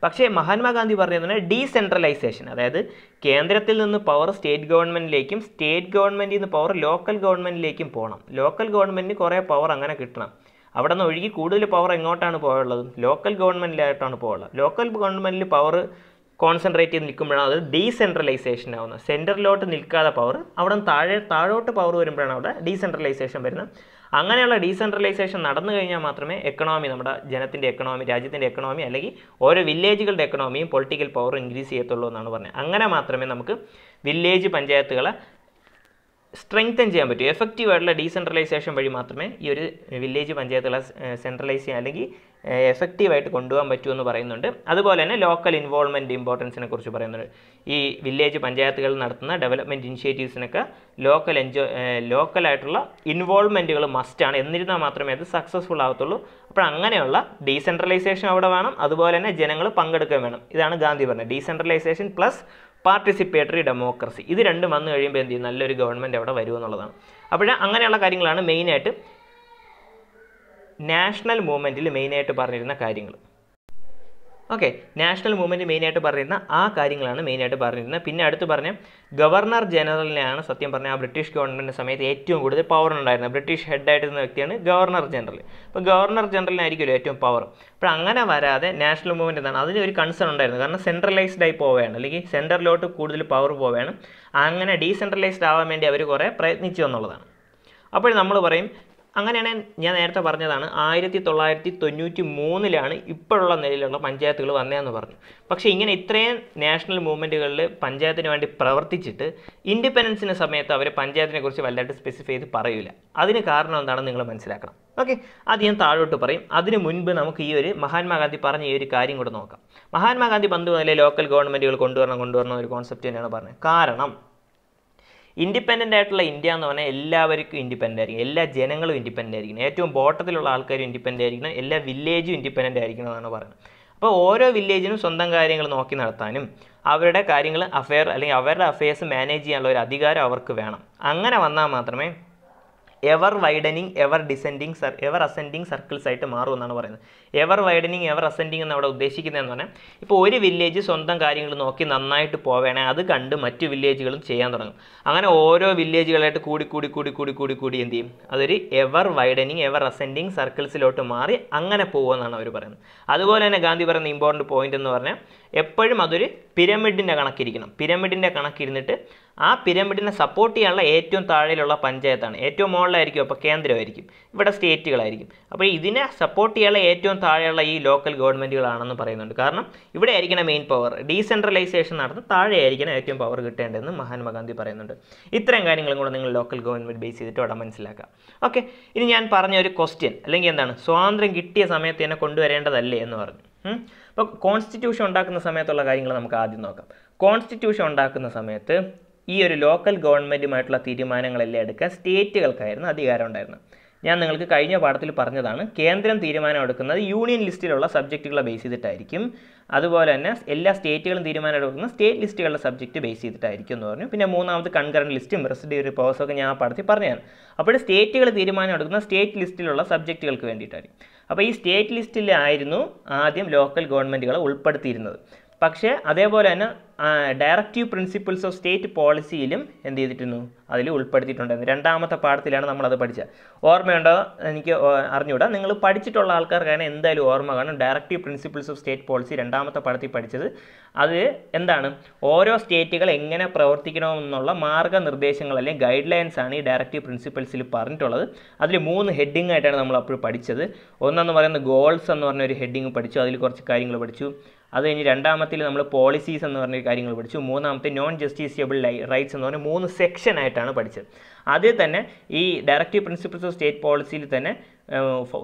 പക്ഷേ മഹാത്മാഗാന്ധി പറഞ്ഞത് ഡീസെൻട്രലൈസേഷൻ അതായത് കേന്ദ്രത്തിൽ നിന്ന് പവർ സ്റ്റേറ്റ് ഗവൺമെന്റിലേക്കും സ്റ്റേറ്റ് ഗവൺമെന്റിൽ നിന്ന് പവർ ലോക്കൽ ഗവൺമെന്റിലേക്കും പോകണം. ലോക്കൽ ഗവൺമെന്റിന് കുറേ പവർ അങ്ങനെ കിട്ടണം. അവിടെ നിന്ന് ഒഴുകി കൂടുതൽ പവർ എങ്ങോട്ടാണ് പോയുള്ളത് ലോക്കൽ ഗവൺമെന്റിലായിട്ടാണ് പോയുള്ളത് ലോക്കൽ ഗവൺമെന്റിൽ പവർ കോൺസെൻട്രേറ്റ് ചെയ്ത് നിൽക്കുമ്പോഴാണ് അത് ഡീസെൻട്രലൈസേഷൻ ആവുന്നത്. സെന്ററിലോട്ട് നിൽക്കാതെ പവർ അവിടെ താഴെ താഴോട്ട് പവർ വരുമ്പോഴാണ് അവിടെ ഡീസെൻട്രലൈസേഷൻ വരുന്നത്. അങ്ങനെയുള്ള ഡീസെൻട്രലൈസേഷൻ നടന്നു കഴിഞ്ഞാൽ മാത്രമേ എക്കണോമി നമ്മുടെ ജനത്തിന്റെ എക്കണോമി രാജ്യത്തിന്റെ എക്കണോമി അല്ലെങ്കിൽ ഓരോ വില്ലേജുകളുടെ എക്കണോമിയും പൊളിറ്റിക്കൽ പവർ ഇൻക്രീസ് ചെയ്യത്തുള്ളൂ എന്നാണ് പറഞ്ഞത്. അങ്ങനെ മാത്രമേ നമുക്ക് വില്ലേജ് പഞ്ചായത്തുകളെ സ്ട്രെങ്തൻ ചെയ്യാൻ പറ്റൂ. എഫക്റ്റീവ് ആയിട്ടുള്ള ഡീസെൻട്രലൈസേഷൻ വഴി മാത്രമേ ഈ ഒരു വില്ലേജ് പഞ്ചായത്തുകളെ സെൻട്രലൈസ് ചെയ്യാൻ അല്ലെങ്കിൽ എഫക്റ്റീവായിട്ട് കൊണ്ടുപോകാൻ പറ്റുമെന്ന് പറയുന്നുണ്ട്. അതുപോലെ തന്നെ ലോക്കൽ ഇൻവോൾവ്മെന്റ് ഇമ്പോർട്ടൻസിനെ കുറിച്ച് പറയുന്നുണ്ട്. ഈ വില്ലേജ് പഞ്ചായത്തുകൾ നടത്തുന്ന ഡെവലപ്മെന്റ് ഇനിഷ്യേറ്റീവ്സിനൊക്കെ ലോക്കൽ എൻജോ ലോക്കലായിട്ടുള്ള ഇൻവോൾവ്മെന്റുകൾ മസ്റ്റാണ് എന്നിരുന്നാൽ മാത്രമേ അത് സക്സസ്ഫുൾ ആകത്തുള്ളൂ അപ്പോൾ അങ്ങനെയുള്ള ഡീസെൻട്രലൈസേഷൻ അവിടെ വേണം. അതുപോലെ തന്നെ ജനങ്ങൾ പങ്കെടുക്കാൻ വേണം. ഇതാണ് ഗാന്ധി പറഞ്ഞത്. ഡീസെൻട്രലൈസേഷൻ പ്ലസ് പാർട്ടിസിപ്പേറ്ററി ഡെമോക്രസി ഇത് രണ്ടും വന്നു കഴിയുമ്പോൾ എന്ത് ചെയ്യും? നല്ലൊരു ഗവൺമെന്റ് അവിടെ വരുമെന്നുള്ളതാണ്. അപ്പോൾ അങ്ങനെയുള്ള കാര്യങ്ങളാണ് മെയിനായിട്ട് നാഷണൽ മൂവ്മെന്റിൽ മെയിനായിട്ട് പറഞ്ഞിരുന്ന കാര്യങ്ങൾ. ഓക്കെ നാഷണൽ മൂവ്മെന്റ് മെയിനായിട്ട് പറഞ്ഞിരുന്ന ആ കാര്യങ്ങളാണ് മെയിനായിട്ട് പറഞ്ഞിരുന്നത്. പിന്നെ അടുത്ത് പറഞ്ഞ ഗവർണർ ജനറലിനെയാണ് സത്യം പറഞ്ഞാൽ ആ ബ്രിട്ടീഷ് ഗവൺമെന്റ് സമയത്ത് ഏറ്റവും കൂടുതൽ പവർ ഉണ്ടായിരുന്നത്. ബ്രിട്ടീഷ് ഹെഡായിട്ടിരുന്ന വ്യക്തിയാണ് ഗവർണർ ജനറൽ. അപ്പോൾ ഗവർണർ ജനറലിനായിരിക്കുമല്ലോ ഏറ്റവും പവർ അപ്പോൾ അങ്ങനെ വരാതെ നാഷണൽ മൂവ്മെന്റ് എന്താണ്? അതിന് ഒരു കൺസേൺ ഉണ്ടായിരുന്നു. കാരണം സെൻട്രലൈസ്ഡ് ആയി പോവുകയാണ്. അല്ലെങ്കിൽ സെന്ററിലോട്ട് കൂടുതൽ പവർ പോവുകയാണ്. അങ്ങനെ ഡീസെൻട്രലൈസ്ഡ് ആവാൻ വേണ്ടി അവർ കുറേ പ്രയത്നിച്ചു എന്നുള്ളതാണ്. അപ്പോൾ നമ്മൾ പറയും അങ്ങനെയാണ് ഞാൻ നേരത്തെ പറഞ്ഞതാണ് ആയിരത്തി തൊള്ളായിരത്തി തൊണ്ണൂറ്റി മൂന്നിലാണ് ഇപ്പോഴുള്ള നിലയിലുള്ള പഞ്ചായത്തുകൾ വന്നതെന്ന് പറഞ്ഞു. പക്ഷേ ഇങ്ങനെ ഇത്രയും നാഷണൽ മൂവ്മെന്റുകളിൽ പഞ്ചായത്തിന് വേണ്ടി പ്രവർത്തിച്ചിട്ട് ഇൻഡിപെൻഡൻസിന് സമയത്ത് അവർ പഞ്ചായത്തിനെ കുറിച്ച് വലുതായിട്ട് സ്പെസിഫൈ ചെയ്ത് പറയില്ല അതിന് കാരണം എന്താണെന്ന് നിങ്ങൾ മനസ്സിലാക്കണം. ഓക്കെ? അത് ഞാൻ താഴോട്ട് പറയും. അതിന് മുൻപ് നമുക്ക് ഈ ഒരു മഹാത്മാഗാന്ധി പറഞ്ഞ ഈ ഒരു കാര്യം കൂടെ നോക്കാം. മഹാത്മാഗാന്ധി പന്ത് മുതലേ ലോക്കൽ ഗവൺമെന്റുകൾ കൊണ്ടുവരണം കൊണ്ടുവരണം ഒരു കോൺസെപ്റ്റ് തന്നെയാണ് പറഞ്ഞത്. കാരണം ഇൻഡിപെൻഡന്റ് ആയിട്ടുള്ള ഇന്ത്യ എന്ന് പറഞ്ഞാൽ എല്ലാവർക്കും ഇൻഡിപെൻഡന്റ് ആയിരിക്കും എല്ലാ ജനങ്ങളും ഇൻഡിപെൻഡന്റ് ആയിരിക്കണം. ഏറ്റവും ബോട്ടത്തിലുള്ള ആൾക്കാരും ഇൻഡിപെൻഡന്റ് ആയിരിക്കണം. എല്ലാ വില്ലേജും ഇൻഡിപെൻഡന്റ് ആയിരിക്കണം എന്നാണ് പറയുന്നത്. അപ്പോൾ ഓരോ വില്ലേജിനും സ്വന്തം കാര്യങ്ങൾ നോക്കി നടത്താനും അവരുടെ കാര്യങ്ങൾ അഫെയർ അല്ലെങ്കിൽ അവരുടെ അഫെയർസ് മാനേജ് ചെയ്യാനുള്ള ഒരു അധികാരം അവർക്ക് വേണം. അങ്ങനെ വന്നാൽ മാത്രമേ ever widening ever descending sir ever ascending circles ആയിട്ട് മാറും എന്നാണ് പറയുന്നത്. എവർ വൈഡനിങ് എവർ അസെൻഡിങ് എന്ന് അവിടെ ഉദ്ദേശിക്കുന്നതെന്ന് പറഞ്ഞാൽ ഇപ്പോൾ ഒരു വില്ലേജ് സ്വന്തം കാര്യങ്ങൾ നോക്കി നന്നായിട്ട് പോവേണേ അത് കണ്ട് മറ്റു വില്ലേജുകളും ചെയ്യാൻ തുടങ്ങും. അങ്ങനെ ഓരോ വില്ലേജുകളായിട്ട് കൂടി കൂടി കൂടി കൂടി കൂടി കൂടി എന്ത് ചെയ്യും? അതൊരു എവർ വൈഡനിങ് എവർ അസെൻഡിങ് സർക്കിൾസിലോട്ട് മാറി അങ്ങനെ പോകുമെന്നാണ് അവർ പറയുന്നത്. അതുപോലെ തന്നെ ഗാന്ധി പറയുന്ന ഇമ്പോർട്ടന്റ് പോയിന്റ് എന്ന് പറഞ്ഞാൽ എപ്പോഴും അതൊരു പിരമിഡിന്റെ കണക്കിരിക്കണം. പിരമിഡിന്റെ കണക്കിരുന്നിട്ട് ആ പിരമിഡിനെ സപ്പോർട്ട് ചെയ്യാനുള്ള ഏറ്റവും താഴെയുള്ള പഞ്ചായത്താണ്. ഏറ്റവും മുകളിലായിരിക്കും അപ്പോൾ കേന്ദ്രമായിരിക്കും. ഇവിടെ സ്റ്റേറ്റുകളായിരിക്കും. അപ്പോൾ ഇതിനെ സപ്പോർട്ട് ചെയ്യാനുള്ള ഏറ്റവും താഴെയുള്ള ഈ ലോക്കൽ ഗവൺമെന്റുകളാണെന്ന് പറയുന്നുണ്ട്. കാരണം ഇവിടെ ആയിരിക്കണം മെയിൻ പവർ ഡീസെൻട്രലൈസേഷൻ നടന്ന് താഴെ ആയിരിക്കണം ഏറ്റവും പവർ കിട്ടേണ്ടതെന്ന് മഹാത്മാഗാന്ധി പറയുന്നുണ്ട്. ഇത്തരം കാര്യങ്ങളും കൂടെ നിങ്ങൾ ലോക്കൽ ഗവൺമെന്റ് ബേസ് ചെയ്തിട്ട് അവിടെ മനസ്സിലാക്കാം. ഓക്കെ ഇനി ഞാൻ പറഞ്ഞ ഒരു ക്വസ്റ്റ്യൻ അല്ലെങ്കിൽ എന്താണ്? സ്വാതന്ത്ര്യം കിട്ടിയ സമയത്ത് തന്നെ കൊണ്ടുവരേണ്ടതല്ലേ എന്ന് പറഞ്ഞു. അപ്പോൾ കോൺസ്റ്റിറ്റ്യൂഷൻ ഉണ്ടാക്കുന്ന സമയത്തുള്ള കാര്യങ്ങൾ നമുക്ക് ആദ്യം നോക്കാം. കോൺസ്റ്റിറ്റ്യൂഷൻ ഉണ്ടാക്കുന്ന സമയത്ത് ഈ ഒരു ലോക്കൽ ഗവൺമെന്റുമായിട്ടുള്ള തീരുമാനങ്ങളെല്ലാം എടുക്കാൻ സ്റ്റേറ്റുകൾക്കായിരുന്നു അധികാരം ഉണ്ടായിരുന്നത്. ഞാൻ നിങ്ങൾക്ക് കഴിഞ്ഞ പാഠത്തിൽ പറഞ്ഞതാണ് കേന്ദ്രം തീരുമാനം എടുക്കുന്നത് യൂണിയൻ ലിസ്റ്റിലുള്ള സബ്ജക്റ്റുകളെ ബേസ് ചെയ്തിട്ടായിരിക്കും. അതുപോലെ തന്നെ എല്ലാ സ്റ്റേറ്റുകളും തീരുമാനം എടുക്കുന്നത് സ്റ്റേറ്റ് ലിസ്റ്റുകളുടെ സബ്ജക്റ്റ് ബേസ് ചെയ്തിട്ടായിരിക്കും എന്ന് പറഞ്ഞു. പിന്നെ മൂന്നാമത് കൺകറന്റ് ലിസ്റ്റും റെസിഡ്യൂറി പവേഴ്സും ഒക്കെ ഞാൻ ആ പാഠത്തിൽ പറഞ്ഞതാണ്. അപ്പോൾ സ്റ്റേറ്റുകൾ തീരുമാനം എടുക്കുന്ന സ്റ്റേറ്റ് ലിസ്റ്റിലുള്ള സബ്ജക്റ്റുകൾക്ക് വേണ്ടിയിട്ടായിരിക്കും. അപ്പോൾ ഈ സ്റ്റേറ്റ് ലിസ്റ്റിലായിരുന്നു ആദ്യം ലോക്കൽ ഗവൺമെന്റുകളെ ഉൾപ്പെടുത്തിയിരുന്നത്. പക്ഷേ അതേപോലെ തന്നെ ഡയറക്റ്റീവ് പ്രിൻസിപ്പിൾസ് ഓഫ് സ്റ്റേറ്റ് പോളിസിയിലും എന്ത് ചെയ്തിട്ടുണ്ട് അതിൽ ഉൾപ്പെടുത്തിയിട്ടുണ്ടായിരുന്നു രണ്ടാമത്തെ പാഠത്തിലാണ് നമ്മളത് പഠിച്ചത്. ഓർമ്മയുണ്ടോ? എനിക്ക് അറിഞ്ഞുകൂടാ. നിങ്ങൾ പഠിച്ചിട്ടുള്ള ആൾക്കാർക്കാണ് എന്തായാലും ഓർമ്മ കാണും. Directive principles of state policy രണ്ടാമത്തെ പാഠത്തിൽ പഠിച്ചത്. അത് എന്താണ്? ഓരോ സ്റ്റേറ്റുകൾ എങ്ങനെ പ്രവർത്തിക്കണമെന്നുള്ള മാർഗനിർദ്ദേശങ്ങൾ അല്ലെങ്കിൽ ഗൈഡ് ലൈൻസ് ആണ് ഈ ഡയറക്റ്റീവ് പ്രിൻസിപ്പിൾസിൽ പറഞ്ഞിട്ടുള്ളത്. അതിൽ മൂന്ന് ഹെഡിങ് ആയിട്ടാണ് നമ്മൾ അപ്പോൾ പഠിച്ചത്. ഒന്നെന്ന് പറയുന്നത് ഗോൾസ് എന്ന് പറഞ്ഞ ഒരു ഹെഡിങ് പഠിച്ചു. അതിൽ കുറച്ച് കാര്യങ്ങൾ പഠിച്ചു. അത് കഴിഞ്ഞ് രണ്ടാമത്തിൽ നമ്മൾ പോളിസീസ് എന്ന് പറഞ്ഞ കാര്യങ്ങൾ പഠിച്ചു. മൂന്നാമത്തെ നോൺ ജസ്റ്റിസിയബിൾ റൈറ്റ്സ് എന്ന് പറഞ്ഞ മൂന്ന് സെക്ഷൻ ആയിട്ടാണ് പഠിച്ചത്. അതിൽ തന്നെ ഈ ഡയറക്റ്റീവ് പ്രിൻസിപ്പിൾസ് ഓഫ് സ്റ്റേറ്റ് പോളിസിയിൽ തന്നെ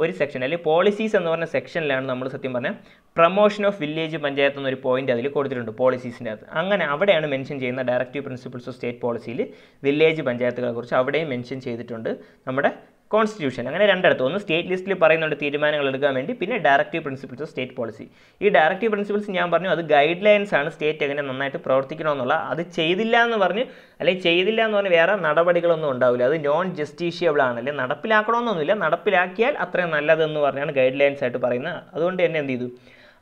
ഒരു സെക്ഷൻ അല്ലെങ്കിൽ പോളിസീസ് എന്ന് പറഞ്ഞ സെക്ഷനിലാണ് നമ്മൾ സത്യം പറഞ്ഞാൽ പ്രൊമോഷൻ ഓഫ് വില്ലേജ് പഞ്ചായത്ത് എന്നൊരു പോയിന്റ് അതിൽ കൊടുത്തിട്ടുണ്ട് പോളിസീസിന്റെ അകത്ത്. അങ്ങനെ അവിടെയാണ് മെൻഷൻ ചെയ്യുന്ന ഡയറക്റ്റീവ് പ്രിൻസിപ്പിൾസ് ഓഫ് സ്റ്റേറ്റ് പോളിസിയിൽ വില്ലേജ് പഞ്ചായത്തുകളെക്കുറിച്ച് അവിടെയും മെൻഷൻ ചെയ്തിട്ടുണ്ട് നമ്മുടെ കോൺസ്റ്റിറ്റ്യൂഷൻ അങ്ങനെ രണ്ടിടത്ത്. ഒന്ന് സ്റ്റേറ്റ് ലിസ്റ്റിൽ പറയുന്നുണ്ട് തീരുമാനങ്ങൾ എടുക്കാൻ വേണ്ടി പിന്നെ directive principles of state policy ഈ ഡയറക്റ്റീവ് പ്രിൻസിപ്പിൾസ് ഞാൻ പറഞ്ഞു അത് ഗൈഡ് ലൈൻസ് ആണ് സ്റ്റേറ്റ് എങ്ങനെ നന്നായിട്ട് പ്രവർത്തിക്കണമെന്നുള്ള. അത് ചെയ്തില്ല എന്ന് പറഞ്ഞ് അല്ലെങ്കിൽ ചെയ്തില്ല എന്ന് പറഞ്ഞ് വേറെ നടപടികളൊന്നും ഉണ്ടാവില്ല. അത് നോൺ ജസ്റ്റീഷ്യബിൾ ആണ്. അല്ലെങ്കിൽ നടപ്പിലാക്കണമെന്നൊന്നുമില്ല. നടപ്പിലാക്കിയാൽ അത്രയും നല്ലതെന്ന് പറഞ്ഞാണ് ഗൈഡ് ലൈൻസ് ആയിട്ട് പറയുന്നത്. അതുകൊണ്ട് തന്നെ എന്ത് ചെയ്തു?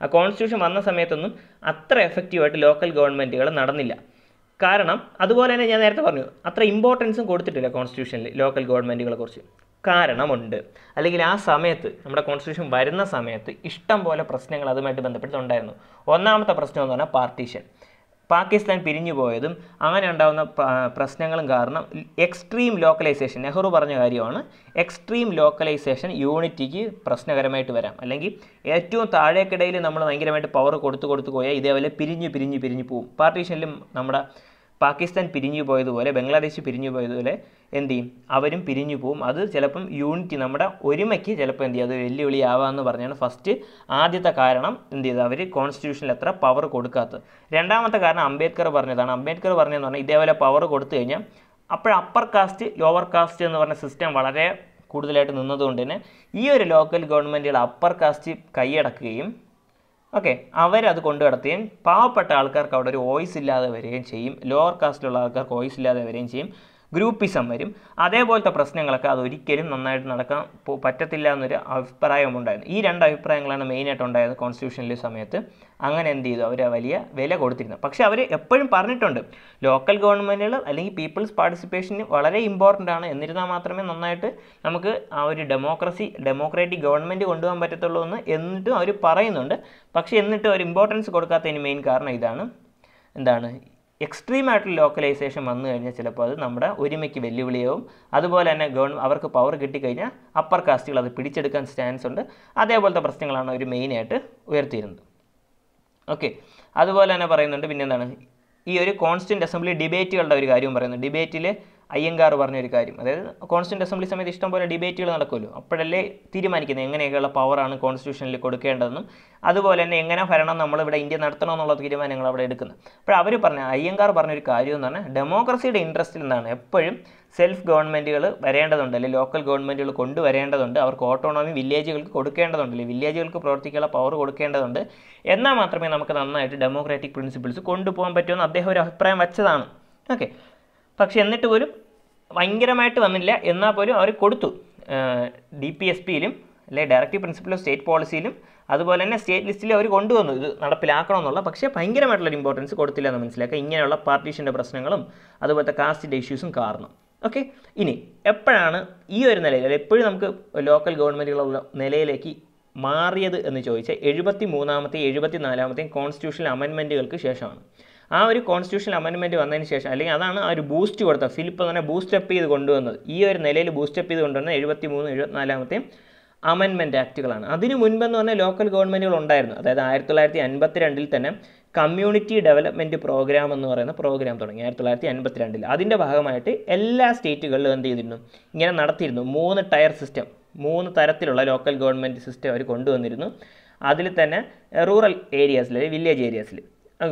ആ കോൺസ്റ്റിറ്റ്യൂഷൻ വന്ന സമയത്തൊന്നും അത്ര എഫക്റ്റീവായിട്ട് ലോക്കൽ ഗവൺമെന്റുകൾ നടന്നില്ല. കാരണം അതുപോലെ തന്നെ ഞാൻ നേരത്തെ പറഞ്ഞു അത്ര ഇമ്പോർട്ടൻസും കൊടുത്തിട്ടില്ല കോൺസ്റ്റിറ്റ്യൂഷനിൽ ലോക്കൽ ഗവൺമെന്റുകളെ കുറിച്ച്. കാരണമുണ്ട്. അല്ലെങ്കിൽ ആ സമയത്ത് നമ്മുടെ കോൺസ്റ്റിറ്റ്യൂഷൻ വരുന്ന സമയത്ത് ഇഷ്ടം പോലെ പ്രശ്നങ്ങൾ അതുമായിട്ട് ബന്ധപ്പെട്ടുണ്ടായിരുന്നു ഒന്നാമത്തെ പ്രശ്നം എന്ന് പറഞ്ഞാൽ പാർട്ടീഷൻ പാകിസ്ഥാൻ പിരിഞ്ഞു പോയതും അങ്ങനെ ഉണ്ടാകുന്ന പ്രശ്നങ്ങളും കാരണം എക്സ്ട്രീം ലോക്കലൈസേഷൻ നെഹ്റു പറഞ്ഞ കാര്യമാണ് എക്സ്ട്രീം ലോക്കലൈസേഷൻ യൂണിറ്റിക്ക് പ്രശ്നകരമായിട്ട് വരാം. അല്ലെങ്കിൽ ഏറ്റവും താഴേക്കിടയിൽ നമ്മൾ ഭയങ്കരമായിട്ട് പവർ കൊടുത്തു കൊടുത്തു പോയാൽ ഇതേപോലെ പിരിഞ്ഞ് പിരിഞ്ഞ് പിരിഞ്ഞ് പോവും. പാർട്ടീഷനിലും നമ്മുടെ പാകിസ്ഥാൻ പിരിഞ്ഞു പോയതുപോലെ ബംഗ്ലാദേശ് പിരിഞ്ഞു പോയതുപോലെ എന്ത് ചെയ്യും? അവരും പിരിഞ്ഞു പോവും. അത് ചിലപ്പം യൂണിറ്റി നമ്മുടെ ഒരുമയ്ക്ക് ചിലപ്പോൾ എന്ത് ചെയ്യും? അത് വെല്ലുവിളിയാവാമെന്ന് പറഞ്ഞാണ് ഫസ്റ്റ് ആദ്യത്തെ കാരണം എന്ത് ചെയ്തത് അവർ കോൺസ്റ്റിറ്റ്യൂഷനിൽ എത്ര പവർ കൊടുക്കാത്തത്. രണ്ടാമത്തെ കാരണം അംബേദ്കർ പറഞ്ഞതാണ്. അംബേദ്കർ പറഞ്ഞതെന്ന് പറഞ്ഞാൽ ഇതേപോലെ പവർ കൊടുത്തു കഴിഞ്ഞാൽ അപ്പോൾ അപ്പർ കാസ്റ്റ് ലോവർ കാസ്റ്റ് എന്ന് പറഞ്ഞ സിസ്റ്റം വളരെ കൂടുതലായിട്ട് നിന്നതുകൊണ്ട് തന്നെ ഈ ഒരു ലോക്കൽ ഗവൺമെന്റുകൾ അപ്പർ കാസ്റ്റ് കൈയടക്കുകയും ഓക്കെ അവരത് കൊണ്ടു നടത്തുകയും പാവപ്പെട്ട ആൾക്കാർക്ക് അവിടെ ഒരു വോയിസ് ഇല്ലാതെ വരികയും ചെയ്യും. ലോവർ കാസ്റ്റിലുള്ള ആൾക്കാർക്ക് വോയിസ് ഇല്ലാതെ വരികയും ചെയ്യും. ഗ്രൂപ്പിസം വരും. അതേപോലത്തെ പ്രശ്നങ്ങളൊക്കെ അതൊരിക്കലും നന്നായിട്ട് നടക്കാൻ പറ്റത്തില്ല എന്നൊരു അഭിപ്രായം ഉണ്ടായിരുന്നു ഈ രണ്ട് അഭിപ്രായങ്ങളാണ് മെയിനായിട്ട് ഉണ്ടായത് കോൺസ്റ്റിറ്റ്യൂഷനിലെ സമയത്ത്. അങ്ങനെ എന്ത് ചെയ്തു? അവർ വലിയ വില കൊടുത്തിരുന്നു. പക്ഷേ അവർ എപ്പോഴും പറഞ്ഞിട്ടുണ്ട് ലോക്കൽ ഗവൺമെന്റുകൾ അല്ലെങ്കിൽ പീപ്പിൾസ് പാർട്ടിസിപ്പേഷന് വളരെ ഇമ്പോർട്ടന്റ് ആണ്. എന്നിരുന്നാൽ മാത്രമേ നന്നായിട്ട് നമുക്ക് ആ ഒരു ഡെമോക്രസി ഡെമോക്രാറ്റിക് ഗവൺമെന്റ് കൊണ്ടുപോകാൻ പറ്റത്തുള്ളൂ എന്ന് എന്നിട്ടും അവർ പറയുന്നുണ്ട്. പക്ഷേ എന്നിട്ടും അവർ ഇമ്പോർട്ടൻസ് കൊടുക്കാത്തതിന് മെയിൻ കാരണം ഇതാണ്. എന്താണ്? എക്സ്ട്രീം ആയിട്ടുള്ള ലോക്കലൈസേഷൻ വന്നു കഴിഞ്ഞാൽ ചിലപ്പോൾ അത് നമ്മുടെ ഒരുമയ്ക്ക് വെല്ലുവിളിയാവും. അതുപോലെ തന്നെ ഗവൺമെന്റ് അവർക്ക് പവർ കിട്ടിക്കഴിഞ്ഞാൽ അപ്പർ കാസ്റ്റുകൾ അത് പിടിച്ചെടുക്കാൻ ചാൻസ് ഉണ്ട്. അതേപോലത്തെ പ്രശ്നങ്ങളാണ് അവർ മെയിനായിട്ട് ഉയർത്തിയിരുന്നത്. ഓക്കെ അതുപോലെ തന്നെ പറയുന്നുണ്ട് പിന്നെന്താണ്? ഈ ഒരു കോൺസ്റ്റന്റ് അസംബ്ലി ഡിബേറ്റുകളുടെ ഒരു കാര്യവും പറയുന്നു. ഡിബേറ്റിൽ അയ്യങ്കാർ പറഞ്ഞൊരു കാര്യം. അതായത് കോൺസ്റ്റന്റ് അസംബ്ലി സമയത്ത് ഇഷ്ടം പോലെ ഡിബേറ്റുകൾ നടക്കുമല്ലോ. അപ്പോഴല്ലേ തീരുമാനിക്കുന്നത് എങ്ങനെയൊക്കെയുള്ള പവറാണ് കോൺസ്റ്റിറ്റ്യൂഷനിൽ കൊടുക്കേണ്ടതെന്നും അതുപോലെ തന്നെ എങ്ങനെ ഭരണം നമ്മളിവിടെ ഇന്ത്യ നടത്തണമെന്നുള്ള തീരുമാനങ്ങൾ അവിടെ എടുക്കുന്നത്. അപ്പോൾ അവർ പറഞ്ഞ അയ്യങ്കാർ പറഞ്ഞൊരു കാര്യം എന്ന് പറഞ്ഞാൽ ഡെമോക്രസിയുടെ ഇൻട്രസ്റ്റിൽ നിന്നാണ് എപ്പോഴും സെൽഫ് ഗവൺമെന്റുകൾ വരേണ്ടതുണ്ട്. അല്ലെങ്കിൽ ലോക്കൽ ഗവൺമെന്റുകൾ കൊണ്ടുവരേണ്ടതുണ്ട്. അവർക്ക് ഓട്ടോണോമി വില്ലേജുകൾക്ക് കൊടുക്കേണ്ടതുണ്ട്. അല്ലെങ്കിൽ വില്ലേജുകൾക്ക് പ്രവർത്തിക്കാനുള്ള പവർ കൊടുക്കേണ്ടതുണ്ട്. എന്നാൽ മാത്രമേ നമുക്ക് നന്നായിട്ട് ഡെമോക്രാറ്റിക് പ്രിൻസിപ്പിൾസ് കൊണ്ടുപോകാൻ പറ്റുമെന്ന് അദ്ദേഹം ഒരു അഭിപ്രായം വെച്ചതാണ്. ഓക്കെ പക്ഷെ എന്നിട്ട് പോലും ഭയങ്കരമായിട്ട് വന്നില്ല. എന്നാൽ പോലും അവർ കൊടുത്തു. ഡി പി എസ് പിയിലും അല്ലെ ഡയറക്റ്റീവ് പ്രിൻസിപ്പിൾ ഓഫ് സ്റ്റേറ്റ് പോളിസിയിലും അതുപോലെ തന്നെ സ്റ്റേറ്റ് ലിസ്റ്റിൽ അവർ കൊണ്ടുവന്നു. ഇത് നടപ്പിലാക്കണമെന്നുള്ള പക്ഷേ ഭയങ്കരമായിട്ടുള്ള ഇമ്പോർട്ടൻസ് കൊടുത്തില്ല എന്ന് മനസ്സിലാക്കുക. ഇങ്ങനെയുള്ള പാർട്ടീഷന്റെ പ്രശ്നങ്ങളും അതുപോലത്തെ കാസ്റ്റിന്റെ ഇഷ്യൂസും കാരണം. ഓക്കെ ഇനി എപ്പോഴാണ് ഈ ഒരു നിലയിൽ അല്ലെങ്കിൽ എപ്പോഴും നമുക്ക് ലോക്കൽ ഗവൺമെന്റുകളുള്ള നിലയിലേക്ക് മാറിയത് എന്ന് ചോദിച്ചാൽ എഴുപത്തി മൂന്നാമത്തെയും എഴുപത്തി നാലാമത്തെയും കോൺസ്റ്റിറ്റ്യൂഷണൽ അമെൻമെന്റുകൾക്ക് ശേഷമാണ്. ആ ഒരു കോൺസ്റ്റിറ്റ്യൂഷണൽ അമെൻമെന്റ് വന്നതിന് ശേഷം അല്ലെങ്കിൽ അതാണ് ആ ഒരു ബൂസ്റ്റ് കൊടുത്ത ഫിലിപ്പ് തന്നെ ബൂസ്റ്റപ്പ് ചെയ്ത് കൊണ്ടുവന്നത്. ഈ ഒരു നിലയിൽ ബൂസ്റ്റപ്പ് ചെയ്ത് കൊണ്ടുവന്ന എഴുപത്തി മൂന്ന് എഴുപത്തിനാലാമത്തെ അമെൻമെന്റ് ആക്റ്റുകളാണ് അതിനു മുൻപെന്ന് പറഞ്ഞാൽ ലോക്കൽ ഗവൺമെന്റുകൾ ഉണ്ടായിരുന്നു. അതായത് ആയിരത്തി തൊള്ളായിരത്തി അൻപത്തി രണ്ടിൽ തന്നെ കമ്മ്യൂണിറ്റി ഡെവലപ്മെന്റ് പ്രോഗ്രാം എന്ന് പറയുന്ന പ്രോഗ്രാം തുടങ്ങി ആയിരത്തി തൊള്ളായിരത്തി അൻപത്തി രണ്ടിൽ അതിന്റെ ഭാഗമായിട്ട് എല്ലാ സ്റ്റേറ്റുകളിലും എന്ത് ചെയ്തിരുന്നു? ഇങ്ങനെ നടത്തിയിരുന്നു. മൂന്ന് ടയർ സിസ്റ്റം മൂന്ന് തരത്തിലുള്ള ലോക്കൽ ഗവൺമെന്റ് സിസ്റ്റം അവർ കൊണ്ടുവന്നിരുന്നു. അതിൽ തന്നെ റൂറൽ ഏരിയാസിൽ വില്ലേജ് ഏരിയാസിൽ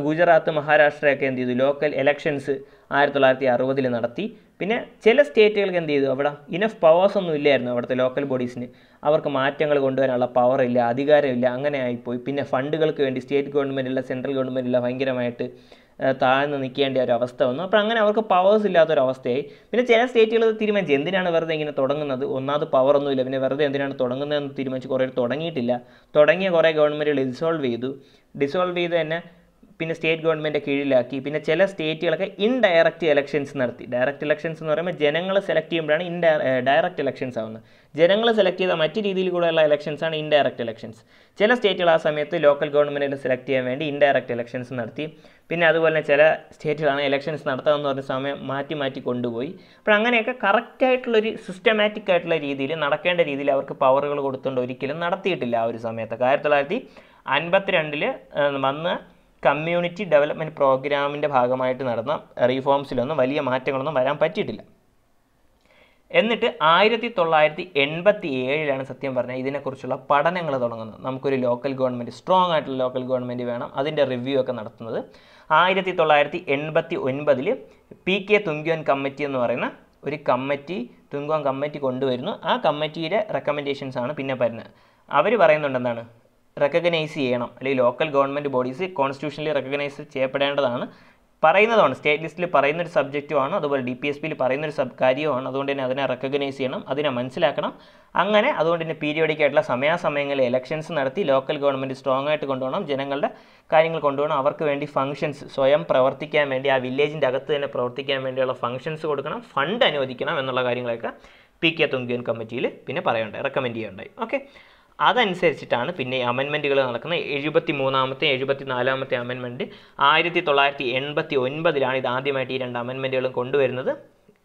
ഗുജറാത്ത് മഹാരാഷ്ട്രയൊക്കെ എന്ത് ചെയ്തു? ലോക്കൽ എലക്ഷൻസ് ആയിരത്തി തൊള്ളായിരത്തി അറുപതിൽ നടത്തി. പിന്നെ ചില സ്റ്റേറ്റുകൾക്ക് എന്ത് ചെയ്തു? അവിടെ ഇനഫ് പവേഴ്സ് ഒന്നും ഇല്ലായിരുന്നു അവിടുത്തെ ലോക്കൽ ബോഡീസിന് അവർക്ക് മാറ്റങ്ങൾ കൊണ്ടുവരാനുള്ള പവർ ഇല്ല അധികാരമില്ല അങ്ങനെ ആയിപ്പോയി. പിന്നെ ഫണ്ടുകൾക്ക് വേണ്ടി സ്റ്റേറ്റ് ഗവൺമെന്റില്ല സെൻട്രൽ ഗവൺമെന്റില്ല ഭയങ്കരമായിട്ട് താഴ്ന്ന് നിൽക്കേണ്ട ഒരു അവസ്ഥ വന്നു. അപ്പോൾ അങ്ങനെ അവർക്ക് പവേഴ്സ് ഇല്ലാത്തൊരവസ്ഥയായി. പിന്നെ ചില സ്റ്റേറ്റുകൾ തീരുമാനിച്ചു. എന്തിനാണ് വെറുതെ ഇങ്ങനെ തുടങ്ങുന്നത്? ഒന്നാമത് പവർ ഒന്നുമില്ല പിന്നെ വെറുതെ എന്തിനാണ് തുടങ്ങുന്നതെന്ന് തീരുമാനിച്ച് കുറേ തുടങ്ങിയിട്ടില്ല. തുടങ്ങിയ കുറേ ഗവൺമെന്റുകൾ ഡിസോൾവ് ചെയ്തു. ഡിസോൾവ് ചെയ്ത് തന്നെ പിന്നെ സ്റ്റേറ്റ് ഗവൺമെന്റ് കീഴിലാക്കി. പിന്നെ ചില സ്റ്റേറ്റുകളൊക്കെ ഇൻഡയറക്റ്റ് ഇലക്ഷൻസ് നടത്തി. ഡയറക്റ്റ് ഇലക്ഷൻസ് എന്ന് പറയുമ്പോൾ ജനങ്ങൾ സെലക്ട് ചെയ്യുമ്പോഴാണ് ഇൻഡയ ഡയറക്റ്റ് ഇലക്ഷൻസ് ആവുന്നത്. ജനങ്ങൾ സെലക്ട് ചെയ്ത മറ്റ് രീതിയിൽ കൂടെയുള്ള ഇലക്ഷൻസ് ആണ് ഇൻഡയറക്റ്റ് ഇലക്ഷൻസ് ചില സ്റ്റേറ്റുകൾ ആ സമയത്ത് ലോക്കൽ ഗവൺമെന്റിനെ സെലക്ട് ചെയ്യാൻ വേണ്ടി ഇൻഡയറക്റ്റ് ഇലക്ഷൻസ് നടത്തി. പിന്നെ അതുപോലെ തന്നെ ചില സ്റ്റേറ്റുകളാണ് ഇലക്ഷൻസ് നടത്താമെന്ന് പറഞ്ഞ സമയം മാറ്റി മാറ്റി കൊണ്ടുപോയി. അപ്പോൾ അങ്ങനെയൊക്കെ കറക്റ്റായിട്ടുള്ളൊരു സിസ്റ്റമാറ്റിക് ആയിട്ടുള്ള രീതിയിൽ നടക്കേണ്ട രീതിയിൽ അവർക്ക് പവറുകൾ കൊടുത്തുകൊണ്ട് ഒരിക്കലും നടത്തിയിട്ടില്ല ആ ഒരു സമയത്ത്. ആയിരത്തി തൊള്ളായിരത്തി അൻപത്തിരണ്ടിൽ വന്ന കമ്മ്യൂണിറ്റി ഡെവലപ്മെന്റ് പ്രോഗ്രാമിന്റെ ഭാഗമായിട്ട് നടന്ന റീഫോംസിലൊന്നും വലിയ മാറ്റങ്ങളൊന്നും വരാൻ പറ്റിയിട്ടില്ല. എന്നിട്ട് ആയിരത്തി തൊള്ളായിരത്തി എൺപത്തി ഏഴിലാണ് സത്യം പറഞ്ഞാൽ ഇതിനെക്കുറിച്ചുള്ള പഠനങ്ങൾ തുടങ്ങുന്നത്. നമുക്കൊരു ലോക്കൽ ഗവൺമെന്റ് സ്ട്രോങ് ആയിട്ടുള്ള ലോക്കൽ ഗവൺമെന്റ് വേണം അതിന്റെ റിവ്യൂ ഒക്കെ നടത്തുന്നത്. ആയിരത്തി തൊള്ളായിരത്തി എൺപത്തി ഒൻപതിൽ പി കെ തുങ്ക്യോൻ കമ്മിറ്റി എന്ന് പറയുന്ന ഒരു കമ്മിറ്റി തുങ്കോൻ കമ്മിറ്റി കൊണ്ടുവരുന്നു. ആ കമ്മിറ്റിയുടെ റെക്കമെൻഡേഷൻസ് ആണ് പിന്നെ വരുന്നത്. അവർ പറയുന്നുണ്ട് എന്താണ് റെക്കഗ്നൈസ് ചെയ്യണം. അല്ലെങ്കിൽ ലോക്കൽ ഗവൺമെന്റ് ബോഡീസ് കോൺസ്റ്റിറ്റ്യൂഷനിൽ റെക്കഗ്നൈസ് ചെയ്യപ്പെടേണ്ടതാണ്. പറയുന്നതാണ്. സ്റ്റേറ്റ് ലിസ്റ്റിൽ പറയുന്നൊരു സബ്ജക്റ്റുമാണ് അതുപോലെ ഡി പി എസ് പിയിൽ പറയുന്നൊരു സബ് കാര്യമാണ് അതുകൊണ്ട് തന്നെ അതിനെ റെക്കഗ്നൈസ് ചെയ്യണം. അതിനെ മനസ്സിലാക്കണം. അങ്ങനെ അതുകൊണ്ട് തന്നെ പീരിയോഡിക് ആയിട്ടുള്ള സമയാസമയങ്ങളിൽ ഇലക്ഷൻസ് നടത്തി ലോക്കൽ ഗവൺമെന്റ് സ്ട്രോങ് ആയിട്ട് കൊണ്ടുപോകണം. ജനങ്ങളുടെ കാര്യങ്ങൾ കൊണ്ടുപോകണം. അവർക്ക് വേണ്ടി ഫംഗ്ഷൻസ് സ്വയം പ്രവർത്തിക്കാൻ വേണ്ടി ആ വില്ലേജിന്റെ അകത്ത് തന്നെ പ്രവർത്തിക്കാൻ വേണ്ടിയുള്ള ഫംഗ്ഷൻസ് കൊടുക്കണം. ഫണ്ട് അനുവദിക്കണം എന്നുള്ള കാര്യങ്ങളൊക്കെ പി കെ തുങ്കിയൻ കമ്മിറ്റിയിൽ പിന്നെ പറയണ്ടായി റെക്കമെൻഡ് ചെയ്യണ്ടായി ഓക്കെ അതനുസരിച്ചിട്ടാണ് പിന്നെ അമെൻമെന്റുകൾ നടക്കുന്നത് എഴുപത്തി മൂന്നാമത്തെ എഴുപത്തി നാലാമത്തെ അമെൻമെന്റ് ആയിരത്തി തൊള്ളായിരത്തി എൺപത്തി ഒൻപതിലാണ് ഇത് ആദ്യമായിട്ട് ഈ രണ്ട് അമെൻമെന്റുകളും കൊണ്ടുവരുന്നത്.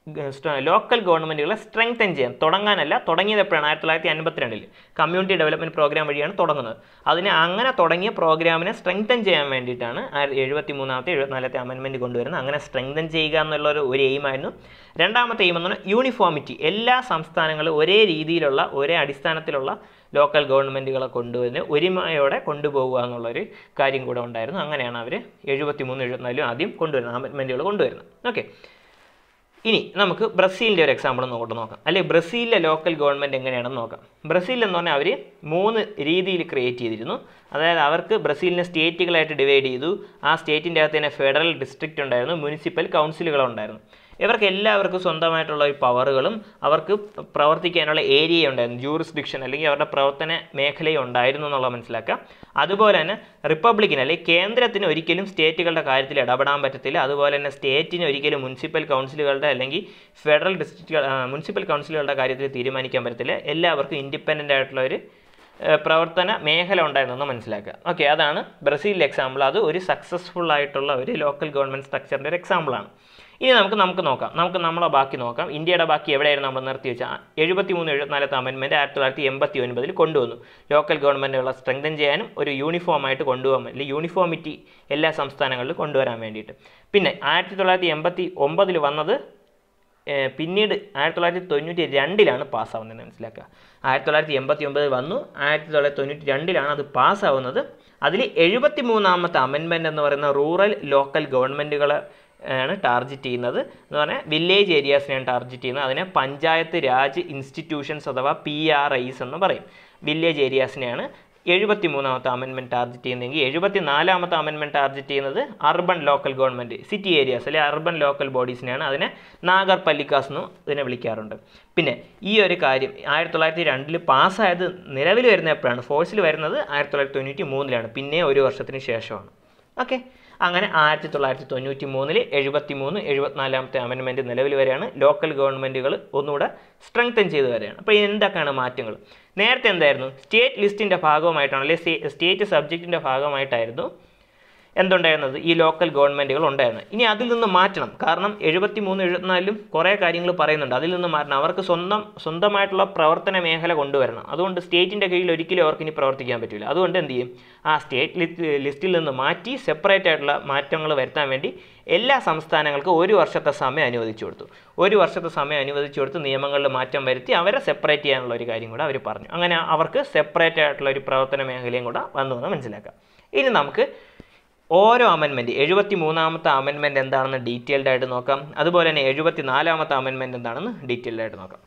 ലോക്കൽ ഗവൺമെന്റുകളെ സ്ട്രെങ്തൻ ചെയ്യാൻ തുടങ്ങാനല്ല തുടങ്ങിയത് എപ്പോഴാണ് ആയിരത്തി തൊള്ളായിരത്തി അൻപത്തിരണ്ടിൽ കമ്മ്യൂണിറ്റി ഡെവലപ്മെന്റ് പ്രോഗ്രാം വഴിയാണ് തുടങ്ങുന്നത്. അതിന് അങ്ങനെ തുടങ്ങിയ പ്രോഗ്രാമിനെ സ്ട്രെങ്തൻ ചെയ്യാൻ വേണ്ടിയിട്ടാണ് എഴുപത്തി മൂന്നാമത്തെ എഴുപത്തിനാലത്തെ അമെൻമെന്റ് കൊണ്ടുവരുന്നത്. അങ്ങനെ സ്ട്രെങ്തൻ ചെയ്യുക എന്നുള്ള ഒരു എയിമായിരുന്നു രണ്ടാമത്തെ എയിം എന്ന് പറഞ്ഞാൽ യൂണിഫോമിറ്റി എല്ലാ സംസ്ഥാനങ്ങളും ഒരേ രീതിയിലുള്ള ഒരേ അടിസ്ഥാനത്തിലുള്ള ലോക്കൽ ഗവൺമെന്റുകളെ കൊണ്ടുവന്ന് ഒരുമയോടെ കൊണ്ടുപോകുക എന്നുള്ളൊരു കാര്യം കൂടെ ഉണ്ടായിരുന്നു. അങ്ങനെയാണ് അവർ എഴുപത്തി മൂന്ന് എഴുപത്തിനാലും ആദ്യം കൊണ്ടുവരുന്നത് അമെൻമെന്റുകൾ കൊണ്ടുവരുന്നത്. ഓക്കെ ഇനി നമുക്ക് ബ്രസീലിന്റെ ഒരു എക്സാമ്പിൾ നോട്ട് നോക്കാം. അല്ലെങ്കിൽ ബ്രസീലിലെ ലോക്കൽ ഗവൺമെന്റ് എങ്ങനെയാണെന്ന് നോക്കാം. ബ്രസീൽ എന്ന് പറഞ്ഞാൽ അവർ മൂന്ന് രീതിയിൽ ക്രിയേറ്റ് ചെയ്തിരുന്നു. അതായത് അവർക്ക് ബ്രസീലിനെ സ്റ്റേറ്റുകളായിട്ട് ഡിവൈഡ് ചെയ്തു. ആ സ്റ്റേറ്റിന്റെ അകത്ത് തന്നെ ഫെഡറൽ ഡിസ്ട്രിക്റ്റ് ഉണ്ടായിരുന്നു മുനിസിപ്പൽ കൗൺസിലുകളുണ്ടായിരുന്നു ഇവർക്ക് എല്ലാവർക്കും സ്വന്തമായിട്ടുള്ള ഒരു പവറുകളും അവർക്ക് പ്രവർത്തിക്കാനുള്ള ഏരിയ ഉണ്ടായിരുന്നു. ജൂറിസ്ഡിക്ഷൻ അല്ലെങ്കിൽ അവരുടെ പ്രവർത്തന മേഖലയും ഉണ്ടായിരുന്നു എന്നുള്ളത് മനസ്സിലാക്കുക അതുപോലെ തന്നെ റിപ്പബ്ലിക്കിന് അല്ലെങ്കിൽ കേന്ദ്രത്തിന് ഒരിക്കലും സ്റ്റേറ്റുകളുടെ കാര്യത്തിൽ ഇടപെടാൻ പറ്റത്തില്ല. അതുപോലെ തന്നെ സ്റ്റേറ്റിന് ഒരിക്കലും മുനിസിപ്പൽ കൗൺസിലുകളുടെ അല്ലെങ്കിൽ ഫെഡറൽ ഡിസ്ട്രിക്ട് മുനിസിപ്പൽ കൗൺസിലുകളുടെ കാര്യത്തിൽ തീരുമാനിക്കാൻ പറ്റത്തില്ല. എല്ലാവർക്കും ഇൻഡിപെൻഡന്റ് ആയിട്ടുള്ള ഒരു പ്രവർത്തന മേഖല ഉണ്ടായിരുന്നെന്ന് മനസ്സിലാക്കുക. ഓക്കെ അതാണ് ബ്രസീലിലെ എക്സാമ്പിൾ അത് ഒരു സക്സസ്ഫുൾ ആയിട്ടുള്ള ഒരു ലോക്കൽ ഗവൺമെന്റ് സ്ട്രക്ചറിന്റെ ഒരു എക്സാമ്പിളാണ് ഇനി നമുക്ക് നമുക്ക് നോക്കാം. നമുക്ക് നമ്മളെ ബാക്കി നോക്കാം. ഇന്ത്യയുടെ ബാക്കി എവിടെയായിരുന്നു നമ്മൾ നിർത്തി വെച്ചാൽ എഴുപത്തി മൂന്ന് എഴുപത്തിനാലത്തെ അമെൻമെന്റ് ആയിരത്തി തൊള്ളായിരത്തി എൺപത്തി ഒൻപതിൽ കൊണ്ടുവന്നു ലോക്കൽ ഗവൺമെന്റുകളെ സ്ട്രെങ്തൻ ചെയ്യാനും ഒരു യൂണിഫോം ആയിട്ട് കൊണ്ടുപോകാൻ അല്ലെങ്കിൽ യൂണിഫോമിറ്റി എല്ലാ സംസ്ഥാനങ്ങളിലും കൊണ്ടുവരാൻ വേണ്ടിയിട്ട്. പിന്നെ ആയിരത്തി തൊള്ളായിരത്തി എൺപത്തി ഒമ്പതിൽ വന്നത് പിന്നീട് ആയിരത്തി തൊള്ളായിരത്തി തൊണ്ണൂറ്റി രണ്ടിലാണ് പാസ്സാവുന്നത് മനസ്സിലാക്കുക? ആയിരത്തി തൊള്ളായിരത്തി എൺപത്തി ഒമ്പതിൽ വന്നു. ആയിരത്തി തൊള്ളായിരത്തി തൊണ്ണൂറ്റി രണ്ടിലാണ് അത് പാസ്സാവുന്നത് അതിൽ എഴുപത്തി മൂന്നാമത്തെ അമെൻമെന്റ് എന്ന് പറയുന്ന റൂറൽ ലോക്കൽ ഗവൺമെന്റുകളെ ആണ് ടാർഗറ്റ് ചെയ്യുന്നത്. എന്ന് പറഞ്ഞാൽ വില്ലേജ് ഏരിയാസിനെയാണ് ടാർഗറ്റ് ചെയ്യുന്നത്. അതിനെ പഞ്ചായത്ത് രാജ് ഇൻസ്റ്റിറ്റ്യൂഷൻസ് അഥവാ പി ആർ ഐസ് എന്ന് പറയും. വില്ലേജ് ഏരിയാസിനെയാണ് എഴുപത്തി മൂന്നാമത്തെ അമെൻമെന്റ് ടാർഗറ്റ് ചെയ്യുന്നതെങ്കിൽ എഴുപത്തി നാലാമത്തെ അമെൻമെന്റ് ടാർഗറ്റ് ചെയ്യുന്നത് urban local government city areas അല്ലെ അർബൻ ലോക്കൽ ബോഡീസിനെയാണ് അതിനെ നാഗർ പല്ലിക്കാസ് എന്നും ഇതിനെ വിളിക്കാറുണ്ട്. പിന്നെ ഈ ഒരു കാര്യം ആയിരത്തി തൊള്ളായിരത്തി രണ്ടിൽ പാസ്സായത് നിലവിൽ വരുന്ന എപ്പോഴാണ്? ഫോഴ്സിൽ വരുന്നത് ആയിരത്തി തൊള്ളായിരത്തി തൊണ്ണൂറ്റി മൂന്നിലാണ് പിന്നെ ഒരു വർഷത്തിന് ശേഷമാണ്. ഓക്കെ അങ്ങനെ ആയിരത്തി തൊള്ളായിരത്തി തൊണ്ണൂറ്റി മൂന്നിൽ എഴുപത്തി മൂന്ന് എഴുപത്തിനാലാമത്തെ അമെൻമെന്റ് നിലവിൽ വരെയാണ് ലോക്കൽ ഗവൺമെന്റുകൾ ഒന്നുകൂടെ സ്ട്രെങ്തൻ ചെയ്ത് വരികയാണ് അപ്പോൾ എന്തൊക്കെയാണ് മാറ്റങ്ങൾ? നേരത്തെ എന്തായിരുന്നു? സ്റ്റേറ്റ് ലിസ്റ്റിന്റെ ഭാഗമായിട്ടാണ് അല്ലെങ്കിൽ സ്റ്റേറ്റ് സബ്ജക്റ്റിന്റെ ഭാഗമായിട്ടായിരുന്നു എന്തുണ്ടായിരുന്നത്? ഈ ലോക്കൽ ഗവൺമെന്റുകൾ ഉണ്ടായിരുന്നത് ഇനി അതിൽ നിന്ന് മാറ്റണം. കാരണം എഴുപത്തി മൂന്ന് എഴുപത്തിനാലിലും കുറേ കാര്യങ്ങൾ പറയുന്നുണ്ട്. അതിൽ നിന്ന് മാറ്റണം. അവർക്ക് സ്വന്തം സ്വന്തമായിട്ടുള്ള പ്രവർത്തന മേഖല കൊണ്ടുവരണം. അതുകൊണ്ട് സ്റ്റേറ്റിന്റെ കീഴിൽ ഒരിക്കലും അവർക്ക് ഇനി പ്രവർത്തിക്കാൻ പറ്റില്ല. അതുകൊണ്ട് എന്ത് ചെയ്യും? ആ സ്റ്റേറ്റ് ലിസ്റ്റ് ലിസ്റ്റിൽ നിന്ന് മാറ്റി സെപ്പറേറ്റ് ആയിട്ടുള്ള മാറ്റങ്ങൾ വരുത്താൻ വേണ്ടി എല്ലാ സംസ്ഥാനങ്ങൾക്കും ഒരു വർഷത്തെ സമയം അനുവദിച്ചു കൊടുത്തു. ഒരു വർഷത്തെ സമയം അനുവദിച്ചു കൊടുത്ത് നിയമങ്ങളിൽ മാറ്റം വരുത്തി അവരെ സെപ്പറേറ്റ് ചെയ്യാനുള്ള ഒരു കാര്യം കൂടെ അവർ പറഞ്ഞു. അങ്ങനെ അവർക്ക് സെപ്പറേറ്റ് ആയിട്ടുള്ള ഒരു പ്രവർത്തന മേഖലയും കൂടെ വന്നു എന്ന് മനസ്സിലാക്കാം. ഇനി നമുക്ക് ഓരോ അമെൻമെന്റ് എഴുപത്തി മൂന്നാമത്തെ അമെൻമെന്റ് എന്താണെന്ന് ഡീറ്റെയിൽഡ് ആയിട്ട് നോക്കാം. അതുപോലെ തന്നെ എഴുപത്തി നാലാമത്തെ അമെൻമെന്റ് എന്താണെന്ന് ഡീറ്റെയിൽഡ് ആയിട്ട് നോക്കാം.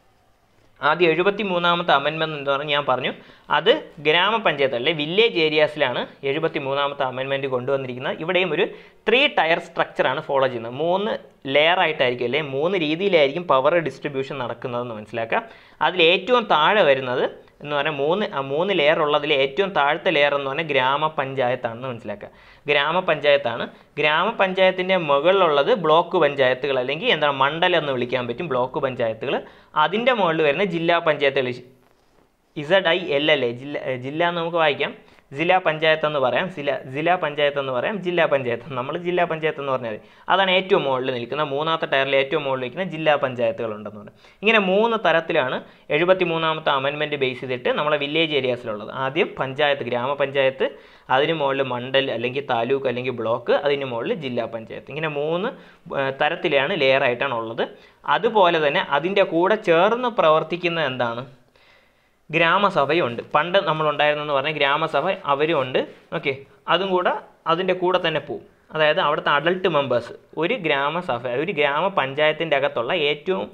ആദ്യം എഴുപത്തി മൂന്നാമത്തെ അമെൻമെന്റ് എന്ന് പറഞ്ഞാൽ ഞാൻ പറഞ്ഞു. അത് ഗ്രാമപഞ്ചായത്ത് അല്ലെ വില്ലേജ് ഏരിയാസിലാണ് എഴുപത്തി മൂന്നാമത്തെ അമെൻമെന്റ് കൊണ്ടുവന്നിരിക്കുന്നത്. ഇവിടെയും ഒരു ത്രീ ടയർ സ്ട്രക്ചറാണ് ഫോളോ ചെയ്യുന്നത്. മൂന്ന് ലെയർ ആയിട്ടായിരിക്കും അല്ലെ മൂന്ന് രീതിയിലായിരിക്കും പവർ ഡിസ്ട്രിബ്യൂഷൻ നടക്കുന്നതെന്ന് മനസ്സിലാക്കുക. അതിൽ ഏറ്റവും താഴെ വരുന്നത് എന്ന് പറഞ്ഞാൽ മൂന്ന് മൂന്ന് ലെയർ ഉള്ളതിൽ ഏറ്റവും താഴത്തെ ലെയർ എന്ന് പറഞ്ഞാൽ ഗ്രാമപഞ്ചായത്താണെന്ന് മനസ്സിലാക്കുക. ഗ്രാമപഞ്ചായത്താണ്. ഗ്രാമപഞ്ചായത്തിന്റെ മുകളിലുള്ളത് ബ്ലോക്ക് പഞ്ചായത്തുകൾ അല്ലെങ്കിൽ എന്താണ് മണ്ഡലം എന്ന് വിളിക്കാൻ പറ്റും ബ്ലോക്ക് പഞ്ചായത്തുകൾ. അതിന്റെ മുകളിൽ വരുന്ന ജില്ലാ പഞ്ചായത്തുകൾ. Z I L L A. ജില്ല ജില്ല നമുക്ക് വായിക്കാം. ജില്ലാ പഞ്ചായത്ത് എന്ന് പറയാം ജില്ല ജില്ലാ പഞ്ചായത്ത് എന്ന് പറയാം ജില്ലാ പഞ്ചായത്ത്. നമ്മൾ ജില്ലാ പഞ്ചായത്ത് എന്ന് പറഞ്ഞാൽ അതാണ് ഏറ്റവും മുകളിൽ നിൽക്കുന്ന മൂന്നാമത്തെ ടയറിൽ ഏറ്റവും മുകളിൽ നിൽക്കുന്ന ജില്ലാ പഞ്ചായത്തുകളുണ്ടെന്ന് പറയും ഇങ്ങനെ മൂന്ന് തരത്തിലാണ് എഴുപത്തി മൂന്നാമത്തെ അമെൻമെന്റ് ബേസ് ചെയ്തിട്ട് നമ്മളെ വില്ലേജ് ഏരിയാസിലുള്ളത് ആദ്യം പഞ്ചായത്ത് ഗ്രാമപഞ്ചായത്ത് അതിന് മുകളിൽ മണ്ഡൽ അല്ലെങ്കിൽ താലൂക്ക് അല്ലെങ്കിൽ ബ്ലോക്ക് അതിന് മുകളിൽ ജില്ലാ പഞ്ചായത്ത്. ഇങ്ങനെ മൂന്ന് തരത്തിലാണ് ലെയറായിട്ടാണ് ഉള്ളത്. അതുപോലെ തന്നെ അതിന്റെ കൂടെ ചേർന്ന് പ്രവർത്തിക്കുന്ന എന്താണ്? ഗ്രാമസഭയുണ്ട്. പണ്ട് നമ്മളുണ്ടായിരുന്നെന്ന് പറഞ്ഞാൽ ഗ്രാമസഭ അവരും ഉണ്ട്. ഓക്കെ അതും കൂടെ അതിന്റെ കൂടെ തന്നെ പോവും. അതായത് അവിടുത്തെ അഡൾട്ട് മെമ്പേഴ്സ് ഒരു ഗ്രാമസഭ ഒരു ഗ്രാമപഞ്ചായത്തിന്റെ അകത്തുള്ള ഏറ്റവും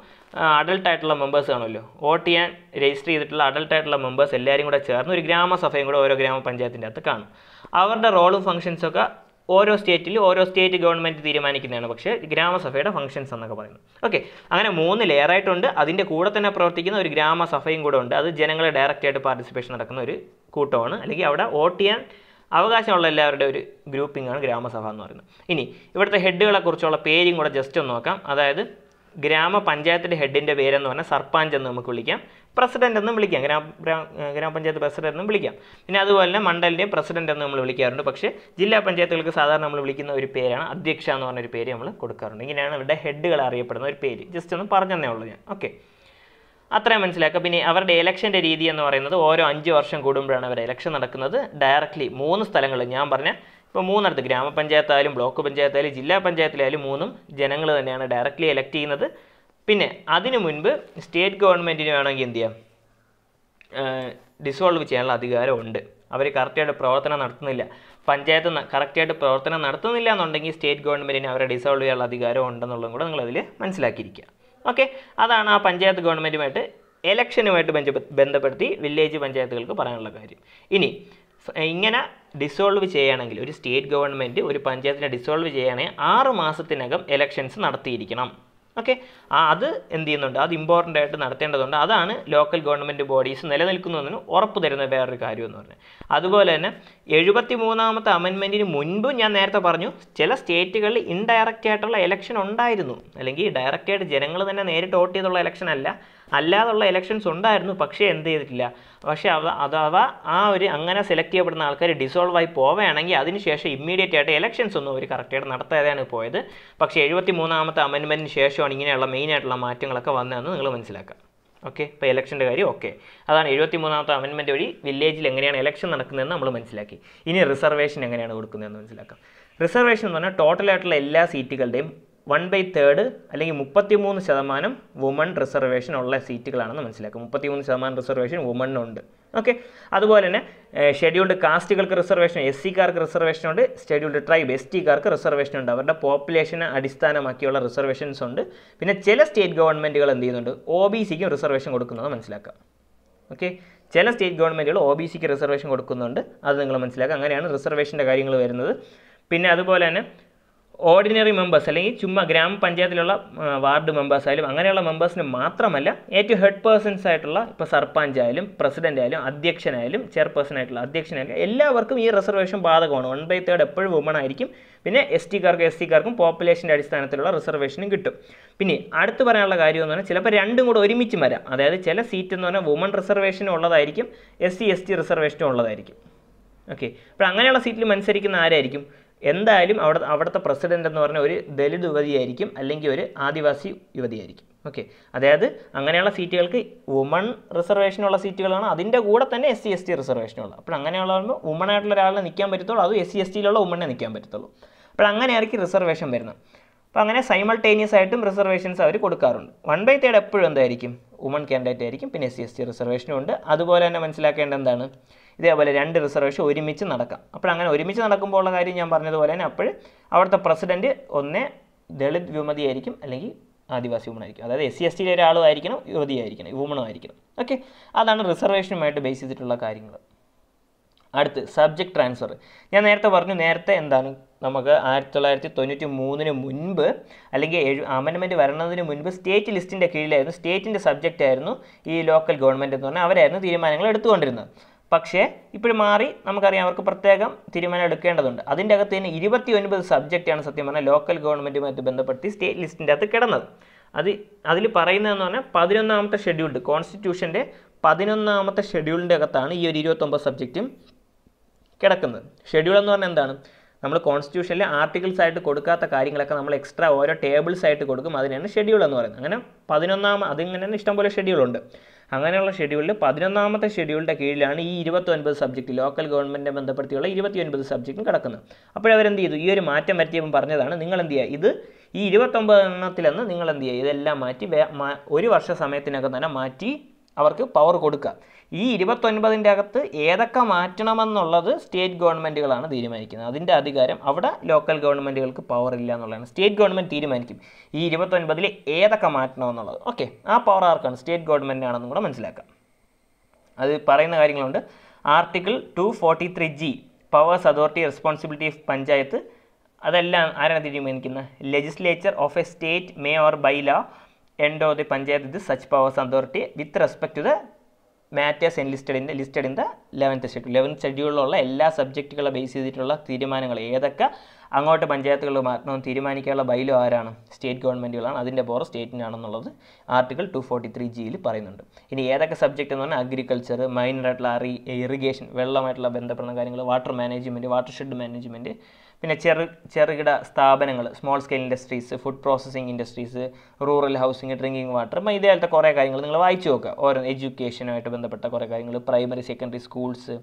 അഡൾട്ട് ആയിട്ടുള്ള മെമ്പേഴ്സ് ആണല്ലോ വോട്ട് ചെയ്യാൻ രജിസ്റ്റർ ചെയ്തിട്ടുള്ള അഡൾട്ട് ആയിട്ടുള്ള മെമ്പേഴ്സ് എല്ലാവരും കൂടെ ചേർന്ന് ഒരു ഗ്രാമസഭയും കൂടെ ഓരോ ഗ്രാമപഞ്ചായത്തിന്റെ അകത്ത് കാണും. അവരുടെ റോളും ഫങ്ഷൻസൊക്കെ ഓരോ സ്റ്റേറ്റിൽ ഓരോ സ്റ്റേറ്റ് ഗവൺമെന്റ് തീരുമാനിക്കുന്നതാണ്. പക്ഷേ ഗ്രാമസഭയുടെ ഫംഗ്ഷൻസ് എന്നൊക്കെ പറയുന്നത്. ഓക്കെ അങ്ങനെ മൂന്ന് ലെയറായിട്ടുണ്ട് അതിന്റെ കൂടെ തന്നെ പ്രവർത്തിക്കുന്ന ഒരു ഗ്രാമസഭയും കൂടെ ഉണ്ട്. അത് ജനങ്ങളെ ഡയറക്റ്റ് ആയിട്ട് പാർട്ടിസിപ്പേഷൻ നടക്കുന്ന ഒരു കൂട്ടമാണ്. അല്ലെങ്കിൽ അവിടെ വോട്ട് ചെയ്യാൻ അവകാശമുള്ള എല്ലാവരുടെ ഒരു ഗ്രൂപ്പിംഗ് ആണ് ഗ്രാമസഭ എന്ന് പറയുന്നത്. ഇനി ഇവിടുത്തെ ഹെഡുകളെ കുറിച്ചുള്ള പേരും കൂടെ ജസ്റ്റ് ഒന്ന് നോക്കാം. അതായത് ഗ്രാമപഞ്ചായത്തിന്റെ ഹെഡിന്റെ പേരെന്ന് പറഞ്ഞാൽ സർപ്പഞ്ച് എന്ന് നമുക്ക് വിളിക്കാം. പ്രസിഡന്റ് എന്നും വിളിക്കാം. ഗ്രാമ ഗ്രാ- ഗ്രാമപഞ്ചായത്ത് പ്രസിഡന്റ് എന്നും വിളിക്കാം. പിന്നെ അതുപോലെ തന്നെ മണ്ഡലിന്റെയും പ്രസിഡന്റ് എന്ന് നമ്മൾ വിളിക്കാറുണ്ട്. പക്ഷേ ജില്ലാ പഞ്ചായത്തുകൾക്ക് സാധാരണ നമ്മൾ വിളിക്കുന്ന ഒരു പേരാണ്. അധ്യക്ഷ എന്ന് പറഞ്ഞൊരു പേര് നമ്മൾ കൊടുക്കാറുണ്ട്. ഇങ്ങനെയാണ് ഇവിടെ ഹെഡുകൾ അറിയപ്പെടുന്ന ഒരു പേര്. ജസ്റ്റ് ഒന്ന് പറഞ്ഞു പറഞ്ഞതേ ഉള്ളൂ ഞാൻ. ഓക്കെ. അത്രയും മനസ്സിലാക്കുക പിന്നെ അവരുടെ ഇലക്ഷന്റെ രീതി എന്ന് പറയുന്നത് ഓരോ അഞ്ച് വർഷം കൂടുമ്പോഴാണ് അവരുടെ ഇലക്ഷൻ നടക്കുന്നത്. ഡയറക്റ്റ്ലി മൂന്ന് സ്ഥലങ്ങൾ ഞാൻ പറഞ്ഞ ഇപ്പോൾ മൂന്നിടത്ത് ഗ്രാമപഞ്ചായത്തായാലും ബ്ലോക്ക് പഞ്ചായത്തായാലും ജില്ലാ പഞ്ചായത്തിലായാലും മൂന്നും ജനങ്ങൾ തന്നെയാണ് ഡയറക്റ്റ്ലി ഇലക്റ്റ് ചെയ്യുന്നത്. പിന്നെ അതിനു മുൻപ് സ്റ്റേറ്റ് ഗവൺമെന്റിന് വേണമെങ്കിൽ എന്ത് ചെയ്യാം? ഡിസോൾവ് ചെയ്യാനുള്ള അധികാരമുണ്ട്. അവർ കറക്റ്റായിട്ട് പ്രവർത്തനം നടത്തുന്നില്ല. പഞ്ചായത്ത് കറക്റ്റായിട്ട് പ്രവർത്തനം നടത്തുന്നില്ല എന്നുണ്ടെങ്കിൽ സ്റ്റേറ്റ് ഗവൺമെന്റിന് അവരെ ഡിസോൾവ് ചെയ്യാനുള്ള അധികാരം ഉണ്ടെന്നുള്ളതും കൂടെ നിങ്ങളതിൽ മനസ്സിലാക്കിയിരിക്കുക. ഓക്കെ? അതാണ് ആ പഞ്ചായത്ത് ഗവൺമെന്റുമായിട്ട് എലക്ഷനുമായിട്ട് ബന്ധപ്പെ- ബന്ധപ്പെടുത്തി വില്ലേജ് പഞ്ചായത്തുകൾക്ക് പറയാനുള്ള കാര്യം. ഇനി ഇങ്ങനെ ഡിസോൾവ് ചെയ്യുകയാണെങ്കിൽ ഒരു സ്റ്റേറ്റ് ഗവൺമെന്റ് ഒരു പഞ്ചായത്തിനെ ഡിസോൾവ് ചെയ്യുകയാണെങ്കിൽ ആറ് മാസത്തിനകം എലക്ഷൻസ് നടത്തിയിരിക്കണം. ഓക്കെ അത് എന്ത് ചെയ്യുന്നുണ്ട്? അത് ഇമ്പോർട്ടന്റ് ആയിട്ട് നടത്തേണ്ടതുണ്ട്. അതാണ് ലോക്കൽ ഗവൺമെന്റ് ബോഡീസ് നിലനിൽക്കുന്നതിന് ഉറപ്പ് തരുന്ന വേറൊരു കാര്യം എന്ന് പറഞ്ഞാൽ അതുപോലെ തന്നെ എഴുപത്തി മൂന്നാമത്തെ അമെൻമെന്റിന് മുൻപ് ഞാൻ നേരത്തെ പറഞ്ഞു ചില സ്റ്റേറ്റുകളിൽ ഇൻഡയറക്റ്റ് ആയിട്ടുള്ള ഇലക്ഷൻ ഉണ്ടായിരുന്നു. അല്ലെങ്കിൽ ഡയറക്റ്റായിട്ട് ജനങ്ങൾ തന്നെ നേരിട്ട് വോട്ട് ചെയ്തുള്ള ഇലക്ഷൻ അല്ല. അല്ലാതുള്ള ഇലക്ഷൻസ് ഉണ്ടായിരുന്നു പക്ഷേ എന്ത് ചെയ്തിട്ടില്ല. പക്ഷേ അഥവാ ആ ഒരു അങ്ങനെ സെലക്ട് ചെയ്യപ്പെടുന്ന ആൾക്കാർ ഡിസോൾവ് ആയി പോവുകയാണെങ്കിൽ അതിനുശേഷം ഇമ്മീഡിയറ്റ് ആയിട്ട് ഇലക്ഷൻസ് ഒന്നും അവർ കറക്റ്റായിട്ട് നടത്താതെയാണ് പോയത്. പക്ഷേ എഴുപത്തി മൂന്നാമത്തെ അമെൻമെന്റിന് ശേഷമാണ് ഇങ്ങനെയുള്ള മെയിൻ ആയിട്ടുള്ള മാറ്റങ്ങളൊക്കെ വന്നതെന്ന് നിങ്ങൾ മനസ്സിലാക്കുക. ഓക്കെ ഇപ്പോൾ ഇലക്ഷന്റെ കാര്യം ഓക്കെ അതാണ് എഴുപത്തി മൂന്നാമത്തെ അമെൻമെന്റ് വഴി വില്ലേജിൽ എങ്ങനെയാണ് ഇലക്ഷൻ നടക്കുന്നതെന്ന് നമ്മൾ മനസ്സിലാക്കി. ഇനി റിസർവേഷൻ എങ്ങനെയാണ് കൊടുക്കുന്നതെന്ന് മനസ്സിലാക്കാം. റിസർവേഷൻ എന്ന് പറഞ്ഞാൽ ടോട്ടലായിട്ടുള്ള എല്ലാ സീറ്റുകളുടെയും വൺ ബൈ തേർഡ് അല്ലെങ്കിൽ മുപ്പത്തിമൂന്ന് ശതമാനം വുമൺ റിസർവേഷൻ ഉള്ള സീറ്റുകളാണെന്ന് മനസ്സിലാക്കുക. മുപ്പത്തിമൂന്ന് ശതമാനം റിസർവേഷൻ വുമണിനുണ്ട് ഓക്കെ അതുപോലെ തന്നെ ഷെഡ്യൂൾഡ് കാസ്റ്റുകൾക്ക് റിസർവേഷൻ എസ് സിക്കാർക്ക് റിസർവേഷൻ ഉണ്ട്. ഷെഡ്യൂൾഡ് ട്രൈബ് എസ് ടിക്കാർക്ക് റിസർവേഷൻ ഉണ്ട്. അവരുടെ പോപ്പുലേഷനെ അടിസ്ഥാനമാക്കിയുള്ള റിസർവേഷൻസ് ഉണ്ട്. പിന്നെ ചില സ്റ്റേറ്റ് ഗവൺമെന്റുകൾ എന്ത് ചെയ്യുന്നുണ്ട്? ഒ ബി സിക്കും റിസർവേഷൻ കൊടുക്കുന്നത് മനസ്സിലാക്കുക. ഓക്കെ ചില സ്റ്റേറ്റ് ഗവൺമെന്റുകൾ ഒ ബി സിക്ക് റിസർവേഷൻ കൊടുക്കുന്നുണ്ട്. അത് നിങ്ങൾ മനസ്സിലാക്കുക. അങ്ങനെയാണ് റിസർവേഷന്റെ കാര്യങ്ങൾ വരുന്നത്. പിന്നെ അതുപോലെ തന്നെ ഓർഡിനറി മെമ്പേഴ്സ് അല്ലെങ്കിൽ ചുമ്മാ ഗ്രാമപഞ്ചായത്തിലുള്ള വാർഡ് മെമ്പേഴ്സ് ആയാലും അങ്ങനെയുള്ള മെമ്പേഴ്സിന് മാത്രമല്ല ഏറ്റവും ഹെഡ് പേഴ്സൺസ് ആയിട്ടുള്ള ഇപ്പോൾ സർപ്പഞ്ച് ആയാലും പ്രസിഡന്റ് ആയാലും അധ്യക്ഷനായാലും ചെയർപേഴ്സൺ ആയിട്ടുള്ള അധ്യക്ഷനായാലും എല്ലാവർക്കും ഈ റിസർവേഷൻ ബാധകമാണ്. വൺ ബൈ തേർഡ് എപ്പോഴും വുമൺ ആയിരിക്കും. പിന്നെ എസ് ടിക്കാർക്കും എസ് സിക്കാർക്കും പോപ്പുലേഷന്റെ അടിസ്ഥാനത്തിലുള്ള റിസർവേഷനും കിട്ടും. പിന്നെ അടുത്ത് പറയാനുള്ള കാര്യം എന്ന് പറഞ്ഞാൽ ചിലപ്പോൾ രണ്ടും കൂടെ ഒരുമിച്ച് വരാം. അതായത് ചില സീറ്റ് എന്ന് പറഞ്ഞാൽ വുമൺ റിസർവേഷനും ഉള്ളതായിരിക്കും എസ് സി എസ് ടി റിസർവേഷനും ഉള്ളതായിരിക്കും. ഓക്കെ അപ്പോൾ അങ്ങനെയുള്ള സീറ്റിൽ മത്സരിക്കുന്ന ആരായിരിക്കും? എന്തായാലും അവിടെ അവിടുത്തെ പ്രസിഡന്റ് എന്ന് പറഞ്ഞ ഒരു ദലിത് യുവതിയായിരിക്കും അല്ലെങ്കിൽ ഒരു ആദിവാസി യുവതിയായിരിക്കും. ഓക്കെ. അതായത് അങ്ങനെയുള്ള സീറ്റുകൾക്ക് വുമൺ റിസർവേഷനുള്ള സീറ്റുകളാണ് അതിന്റെ കൂടെ തന്നെ എസ് സി എസ് ടി റിസർവേഷനുള്ള അപ്പോൾ അങ്ങനെയുള്ള വുമൺ ആയിട്ടുള്ള ഒരാളെ നിൽക്കാൻ പറ്റത്തുള്ളൂ അതും എസ് സി എസ് ടിയിലുള്ള വുമണിനെ നിൽക്കാൻ പറ്റത്തുള്ളൂ. അപ്പോൾ അങ്ങനെയായിരിക്കും റിസർവേഷൻ വരുന്നത്. അപ്പോൾ അങ്ങനെ സൈമൾട്ടേനിയസ് ആയിട്ടും റിസർവേഷൻസ് അവർ കൊടുക്കാറുണ്ട്. വൺ ബൈ തേർഡ് എപ്പോഴും എന്തായിരിക്കും? വുമൺ കാൻഡിഡേറ്റ് ആയിരിക്കും. പിന്നെ എസ് സി എസ് ടി റിസർവേഷനും ഉണ്ട്. അതുപോലെ തന്നെ മനസ്സിലാക്കേണ്ട എന്താണ്? ഇതേപോലെ രണ്ട് റിസർവേഷൻ ഒരുമിച്ച് നടക്കാം. അപ്പോൾ അങ്ങനെ ഒരുമിച്ച് നടക്കുമ്പോൾ ഉള്ള കാര്യം ഞാൻ പറഞ്ഞതുപോലെ തന്നെ അപ്പോൾ അവിടുത്തെ പ്രസിഡന്റ് ഒന്നേ ദളിത് യുവതിയായിരിക്കും അല്ലെങ്കിൽ ആദിവാസി വുമൺ ആയിരിക്കും. അതായത് എസ് സി എസ് ടിയിലെ ഒരാളും ആയിരിക്കണം യുവതിയായിരിക്കണം വുമണും ആയിരിക്കണം. ഓക്കെ അതാണ് റിസർവേഷനുമായിട്ട് ബേസ് ചെയ്തിട്ടുള്ള കാര്യങ്ങൾ. അടുത്ത് സബ്ജക്റ്റ് ട്രാൻസ്ഫർ ഞാൻ നേരത്തെ പറഞ്ഞു നേരത്തെ എന്താണ് നമുക്ക് ആയിരത്തി തൊള്ളായിരത്തി തൊണ്ണൂറ്റി മൂന്നിന് മുൻപ് അല്ലെങ്കിൽ എഴു അമെൻമെന്റ് വരണതിന് മുൻപ് സ്റ്റേറ്റ് ലിസ്റ്റിന്റെ കീഴിലായിരുന്നു സ്റ്റേറ്റിന്റെ സബ്ജക്റ്റ് ആയിരുന്നു ഈ ലോക്കൽ ഗവൺമെന്റ് എന്ന് പറഞ്ഞാൽ അവരായിരുന്നു തീരുമാനങ്ങൾ എടുത്തുകൊണ്ടിരുന്നത്. പക്ഷേ ഇപ്പോഴും മാറി നമുക്കറിയാം അവർക്ക് പ്രത്യേകം തീരുമാനം എടുക്കേണ്ടതുണ്ട്. അതിന്റെ അകത്ത് തന്നെ ഇരുപത്തി ഒൻപത് സബ്ജക്റ്റാണ് സത്യം പറഞ്ഞാൽ ലോക്കൽ ഗവൺമെന്റുമായിട്ട് ബന്ധപ്പെടുത്തി സ്റ്റേറ്റ് ലിസ്റ്റിന്റെ അകത്ത് കിടന്നത്. അത് അതിൽ പറയുന്നതെന്ന് പറഞ്ഞാൽ പതിനൊന്നാമത്തെ ഷെഡ്യൂൾഡ് കോൺസ്റ്റിറ്റ്യൂഷന്റെ പതിനൊന്നാമത്തെ ഷെഡ്യൂളിന്റെ അകത്താണ് ഈ ഒരു ഇരുപത്തൊമ്പത് സബ്ജക്റ്റും കിടക്കുന്നത്. ഷെഡ്യൂൾ എന്ന് പറഞ്ഞാൽ എന്താണ്? നമ്മൾ കോൺസ്റ്റിറ്റ്യൂഷനിൽ ആർട്ടിക്കിൾസ് ആയിട്ട് കൊടുക്കാത്ത കാര്യങ്ങളൊക്കെ നമ്മൾ എക്സ്ട്രാ ഓരോ ടേബിൾസ് ആയിട്ട് കൊടുക്കും. അതിനാണ് ഷെഡ്യൂൾ എന്ന് പറയുന്നത്. അങ്ങനെ പതിനൊന്നാം അതിങ്ങനെ ഇഷ്ടംപോലെ ഷെഡ്യൂളുണ്ട് അങ്ങനെയുള്ള ഷെഡ്യൂളിൽ പതിനൊന്നാമത്തെ ഷെഡ്യൂളിന്റെ കീഴിലാണ് ഈ ഇരുപത്തൊൻപത് സബ്ജക്റ്റ് ലോക്കൽ ഗവൺമെന്റിനെ ബന്ധപ്പെടുത്തിയുള്ള ഇരുപത്തിയൊൻപത് സബ്ജക്റ്റും കിടക്കുന്നത്. അപ്പോഴവരെന്ത് ചെയ്തു? ഈ ഒരു മാറ്റം വരുത്തിയപ്പം പറഞ്ഞതാണ് നിങ്ങൾ എന്ത് ചെയ്യുക? ഇത് ഈ ഇരുപത്തൊമ്പത് എണ്ണത്തിലെന്ന് നിങ്ങൾ എന്ത് ചെയ്യുക? ഇതെല്ലാം മാറ്റി ഒരു വർഷ സമയത്തിനകം തന്നെ മാറ്റി അവർക്ക് പവർ കൊടുക്കുക. ഈ ഇരുപത്തൊൻപതിന്റെ അകത്ത് ഏതൊക്കെ മാറ്റണമെന്നുള്ളത് സ്റ്റേറ്റ് ഗവൺമെന്റുകളാണ് തീരുമാനിക്കുന്നത്. അതിന്റെ അധികാരം അവിടെ ലോക്കൽ ഗവൺമെന്റുകൾക്ക് പവർ ഇല്ല എന്നുള്ളതാണ്. സ്റ്റേറ്റ് ഗവൺമെന്റ് തീരുമാനിക്കും ഈ ഇരുപത്തൊൻപതിൽ ഏതൊക്കെ മാറ്റണമെന്നുള്ളത്. ഓക്കെ ആ പവർ ആർക്കാണ്? സ്റ്റേറ്റ് ഗവൺമെന്റിനാണെന്നും കൂടെ മനസ്സിലാക്കാം. അത് പറയുന്ന കാര്യങ്ങളുണ്ട്. Article two forty three G powers authority responsibility of panchayat അതെല്ലാം ആരാണ് തീരുമാനിക്കുന്നത്? Legislature of a state may or by law end of the panchayat with such powers authority with respect to the matters enlisted in listed in the eleventh schedule eleventh ഷെഡ്യൂളിലുള്ള എല്ലാ സബ്ജക്റ്റുകളെ base ചെയ്തിട്ടുള്ള തീരുമാനങ്ങൾ ഏതൊക്കെ? അങ്ങോട്ട് പഞ്ചായത്തുകൾ മാറ്റണം തീരുമാനിക്കാനുള്ള ബൈലോ ആരാണ്? സ്റ്റേറ്റ് ഗവൺമെന്റുകളാണ് അതിന്റെ പോറ സ്റ്റേറ്റിനാണെന്നുള്ളത് ആർട്ടിക്കിൾ ടു ഫോർട്ടി ത്രീ ജിയിൽ പറയുന്നുണ്ട്. ഇനി ഏതൊക്കെ സബ്ജക്റ്റ് എന്ന് പറഞ്ഞാൽ അഗ്രികൾച്ചർ മൈനറായിട്ടുള്ള അറി ഇറിഗേഷൻ വെള്ളമായിട്ടുള്ള ബന്ധപ്പെടുന്ന കാര്യങ്ങൾ water management watershed management പിന്നെ ചെറു ചെറുകിട സ്ഥാപനങ്ങൾ small scale industries food processing industries rural housing drinking water അപ്പം ഇതേപോലത്തെ കുറേ കാര്യങ്ങൾ നിങ്ങൾ വായിച്ചു നോക്കുക. ഓരോ എഡ്യൂക്കേഷനുമായിട്ട് ബന്ധപ്പെട്ട കുറേ കാര്യങ്ങൾ primary secondary schools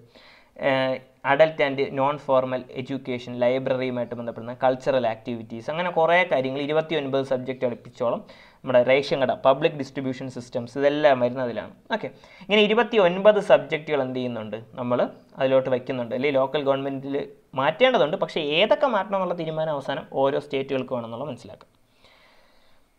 adult and non formal education ലൈബ്രറിയുമായിട്ട് ബന്ധപ്പെടുന്ന കൾച്ചറൽ ആക്ടിവിറ്റീസ് അങ്ങനെ കുറേ കാര്യങ്ങൾ ഇരുപത്തി ഒൻപത് സബ്ജക്റ്റ് അടുപ്പിച്ചോളം നമ്മുടെ റേഷൻ കട പബ്ലിക് ഡിസ്ട്രിബ്യൂഷൻ സിസ്റ്റംസ് ഇതെല്ലാം വരുന്നതിലാണ് ഓക്കെ ഇങ്ങനെ ഇരുപത്തി ഒൻപത് സബ്ജക്റ്റുകൾ എന്ത് ചെയ്യുന്നുണ്ട്? നമ്മൾ അതിലോട്ട് വയ്ക്കുന്നുണ്ട്. അല്ലെങ്കിൽ ലോക്കൽ ഗവൺമെന്റിൽ മാറ്റേണ്ടതുണ്ട്. പക്ഷേ ഏതൊക്കെ മാറ്റണം എന്നുള്ള തീരുമാനം അവസാനം ഓരോ സ്റ്റേറ്റുകൾക്ക് വേണമെന്നുള്ള മനസ്സിലാക്കാം.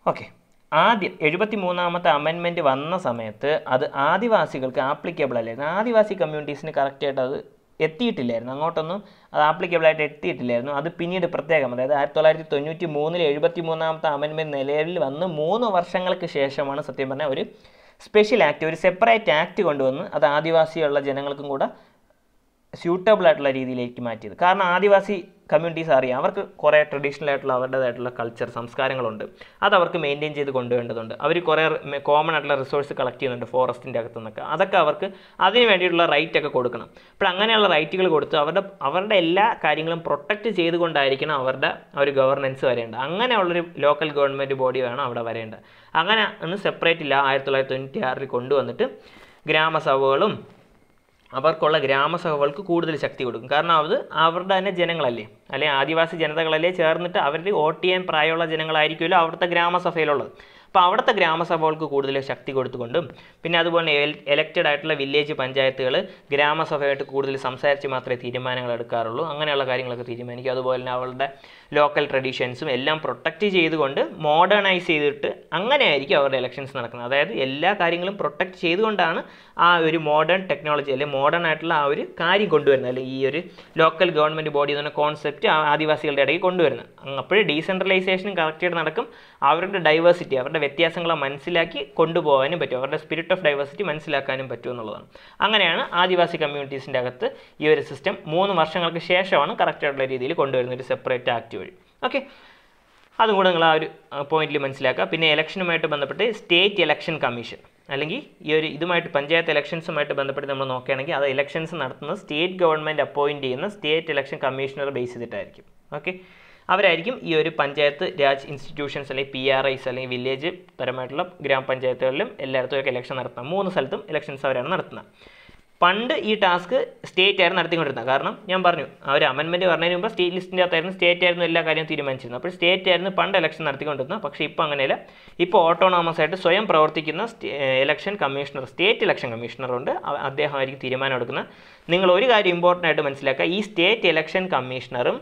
ഓക്കെ. ആദ്യം എഴുപത്തി മൂന്നാമത്തെ അമെൻമെന്റ് വന്ന സമയത്ത് അത് ആദിവാസികൾക്ക് ആപ്ലിക്കബിൾ അല്ലായിരുന്നു ആദിവാസി കമ്മ്യൂണിറ്റീസിന് കറക്റ്റായിട്ട് അത് എത്തിയിട്ടില്ലായിരുന്നു. അങ്ങോട്ടൊന്നും അത് ആപ്ലിക്കബിളായിട്ട് എത്തിയിട്ടില്ലായിരുന്നു. അത് പിന്നീട് പ്രത്യേകം അതായത് ആയിരത്തി തൊള്ളായിരത്തി തൊണ്ണൂറ്റി മൂന്നിൽ എഴുപത്തി മൂന്നാമത്തെ അമെൻമെന്റ് നിലവിൽ വന്ന് മൂന്ന് വർഷങ്ങൾക്ക് ശേഷമാണ് സത്യം പറഞ്ഞാൽ ഒരു സ്പെഷ്യൽ ആക്ട് ഒരു സെപ്പറേറ്റ് ആക്ട് കൊണ്ടുവന്ന് അത് ആദിവാസിയുള്ള ജനങ്ങൾക്കും കൂടെ സ്യൂട്ടബിൾ ആയിട്ടുള്ള രീതിയിലേക്ക് മാറ്റിയത്. കാരണം ആദിവാസി കമ്മ്യൂണിറ്റീസ് അറിയാം. അവർക്ക് കുറേ ട്രഡീഷണൽ ആയിട്ടുള്ള അവരുടേതായിട്ടുള്ള കൾച്ചർ സംസ്കാരങ്ങളുണ്ട്. അത് അവർക്ക് മെയിന്റെയിൻ ചെയ്ത് കൊണ്ടുവേണ്ടതുണ്ട് അവർ കുറേ കോമൺ ആയിട്ടുള്ള റിസോഴ്സ് കളക്ട് ചെയ്യുന്നുണ്ട് ഫോറസ്റ്റിന്റെ അകത്തു നിന്നൊക്കെ അതൊക്കെ അവർക്ക് അതിന് വേണ്ടിയിട്ടുള്ള റൈറ്റ് ഒക്കെ കൊടുക്കണം. അപ്പോൾ അങ്ങനെയുള്ള റൈറ്റുകൾ കൊടുത്ത് അവരുടെ അവരുടെ എല്ലാ കാര്യങ്ങളും പ്രൊട്ടക്റ്റ് ചെയ്തുകൊണ്ടായിരിക്കണം അവരുടെ ഒരു ഗവർണൻസ് വരേണ്ടത്. അങ്ങനെയുള്ളൊരു ലോക്കൽ ഗവൺമെന്റ് ബോഡി വേണം അവിടെ വരേണ്ടത്. അങ്ങനെ ഒന്ന് സെപ്പറേറ്റ് ഇല്ല. ആയിരത്തി തൊള്ളായിരത്തി തൊണ്ണൂറ്റി ആറിൽ കൊണ്ടുവന്നിട്ട് ഗ്രാമസഭകളും അവർക്കുള്ള ഗ്രാമസഭകൾക്ക് കൂടുതൽ ശക്തി കൊടുക്കും. കാരണം അത് അവരുടെ തന്നെ ജനങ്ങളല്ലേ? അല്ലെ ആദിവാസി ജനതകളല്ലേ ചേർന്നിട്ട് അവർ വോട്ട് ചെയ്യാൻ പ്രായമുള്ള ജനങ്ങളായിരിക്കുമല്ലോ അവിടുത്തെ ഗ്രാമസഭയിലുള്ളത്. അപ്പോൾ അവിടുത്തെ ഗ്രാമസഭകൾക്ക് കൂടുതൽ ശക്തി കൊടുത്തുകൊണ്ടും പിന്നെ അതുപോലെ എലക്റ്റഡ് ആയിട്ടുള്ള വില്ലേജ് പഞ്ചായത്തുകൾ ഗ്രാമസഭയായിട്ട് കൂടുതൽ സംസാരിച്ച് മാത്രമേ തീരുമാനങ്ങൾ എടുക്കാറുള്ളൂ. അങ്ങനെയുള്ള കാര്യങ്ങളൊക്കെ തീരുമാനിക്കും. അതുപോലെ തന്നെ അവരുടെ ലോക്കൽ ട്രഡീഷൻസും എല്ലാം പ്രൊട്ടക്റ്റ് ചെയ്തുകൊണ്ട് മോഡേണൈസ് ചെയ്തിട്ട് അങ്ങനെയായിരിക്കും അവരുടെ ഇലക്ഷൻസ് നടക്കുന്നത്. അതായത് എല്ലാ കാര്യങ്ങളും പ്രൊട്ടക്റ്റ് ചെയ്തുകൊണ്ടാണ് ആ ഒരു മോഡേൺ ടെക്നോളജി അല്ലെങ്കിൽ മോഡേൺ ആയിട്ടുള്ള ആ ഒരു കാര്യം കൊണ്ടുവരുന്നത്. അല്ലെങ്കിൽ ഈ ഒരു ലോക്കൽ ഗവൺമെന്റ് ബോഡി എന്ന കോൺസെപ്റ്റ് ആദിവാസികളുടെ ഇടയിൽ കൊണ്ടുവരുന്നത്. അപ്പോഴേ ഡീസെൻട്രലൈസേഷനും കറക്റ്റായിട്ട് നടക്കും. അവരുടെ ഡൈവേഴ്സിറ്റി അവരുടെ വ്യത്യാസങ്ങളെ മനസ്സിലാക്കി കൊണ്ടുപോകാനും പറ്റും. അവരുടെ സ്പിരിറ്റ് ഓഫ് ഡൈവേഴ്സിറ്റി മനസ്സിലാക്കാനും പറ്റും എന്നുള്ളതാണ്. അങ്ങനെയാണ് ആദിവാസി കമ്മ്യൂണിറ്റീസിന്റെ അകത്ത് ഈ ഒരു സിസ്റ്റം മൂന്ന് വർഷങ്ങൾക്ക് ശേഷമാണ് കറക്റ്റായിട്ടുള്ള രീതിയിൽ കൊണ്ടുവരുന്ന ഒരു സെപ്പറേറ്റ് ആക്ട് വഴി ഓക്കെ. അതും കൂടെ നിങ്ങൾ ആ ഒരു പോയിന്റിൽ മനസ്സിലാക്കുക. പിന്നെ ഇലക്ഷനുമായിട്ട് ബന്ധപ്പെട്ട് സ്റ്റേറ്റ് ഇലക്ഷൻ കമ്മീഷൻ അല്ലെങ്കിൽ ഈ ഒരു ഇതുമായിട്ട് പഞ്ചായത്ത് ഇലക്ഷൻസുമായിട്ട് ബന്ധപ്പെട്ട് നമ്മൾ നോക്കുകയാണെങ്കിൽ അത് ഇലക്ഷൻസ് നടത്തുന്ന സ്റ്റേറ്റ് ഗവൺമെന്റ് അപ്പോയിന്റ് ചെയ്യുന്ന സ്റ്റേറ്റ് ഇലക്ഷൻ കമ്മീഷണർ ബേസ് ചെയ്തിട്ടായിരിക്കും. ഓക്കെ. അവരായിരിക്കും ഈ ഒരു പഞ്ചായത്ത് രാജ് ഇൻസ്റ്റിറ്റ്യൂഷൻസ് അല്ലെങ്കിൽ പി ആർ ഐസ് അല്ലെങ്കിൽ വില്ലേജ് പരമായിട്ടുള്ള ഗ്രാമപഞ്ചായത്തുകളിലും എല്ലായിടത്തും ഒക്കെ ഇലക്ഷൻ നടത്തുന്നത് മൂന്ന് സ്ഥലത്തും ഇലക്ഷൻസ് അവരാണ് നടത്തുന്നത്. പണ്ട് ഈ ടാസ്ക് സ്റ്റേറ്റ് ആയിരുന്നു നടത്തിക്കൊണ്ടിരുന്നത്. കാരണം ഞാൻ പറഞ്ഞു ആ ഒരു അമെൻമെന്റ് പറഞ്ഞതിന് മുമ്പ് സ്റ്റേറ്റ് ലിസ്റ്റിന്റെ അകത്തായിരുന്നു സ്റ്റേറ്റ് ആയിരുന്നു എല്ലാ കാര്യവും തീരുമാനിച്ചിരുന്നത്. അപ്പോൾ സ്റ്റേറ്റ് ആയിരുന്നു പണ്ട് ഇലക്ഷൻ നടത്തിക്കൊണ്ടിരുന്നത്. പക്ഷേ ഇപ്പോൾ അങ്ങനെയല്ല. ഇപ്പോൾ ഓട്ടോണോമസ് ആയിട്ട് സ്വയം പ്രവർത്തിക്കുന്ന ഇലക്ഷൻ കമ്മീഷണർ സ്റ്റേറ്റ് ഇലക്ഷൻ കമ്മീഷണറുണ്ട് അദ്ദേഹമായിരിക്കും തീരുമാനം എടുക്കുന്നത്. നിങ്ങൾ ഒരു കാര്യം ഇമ്പോർട്ടന്റ് ആയിട്ട് മനസ്സിലാക്കുക. ഈ സ്റ്റേറ്റ് ഇലക്ഷൻ കമ്മീഷണറും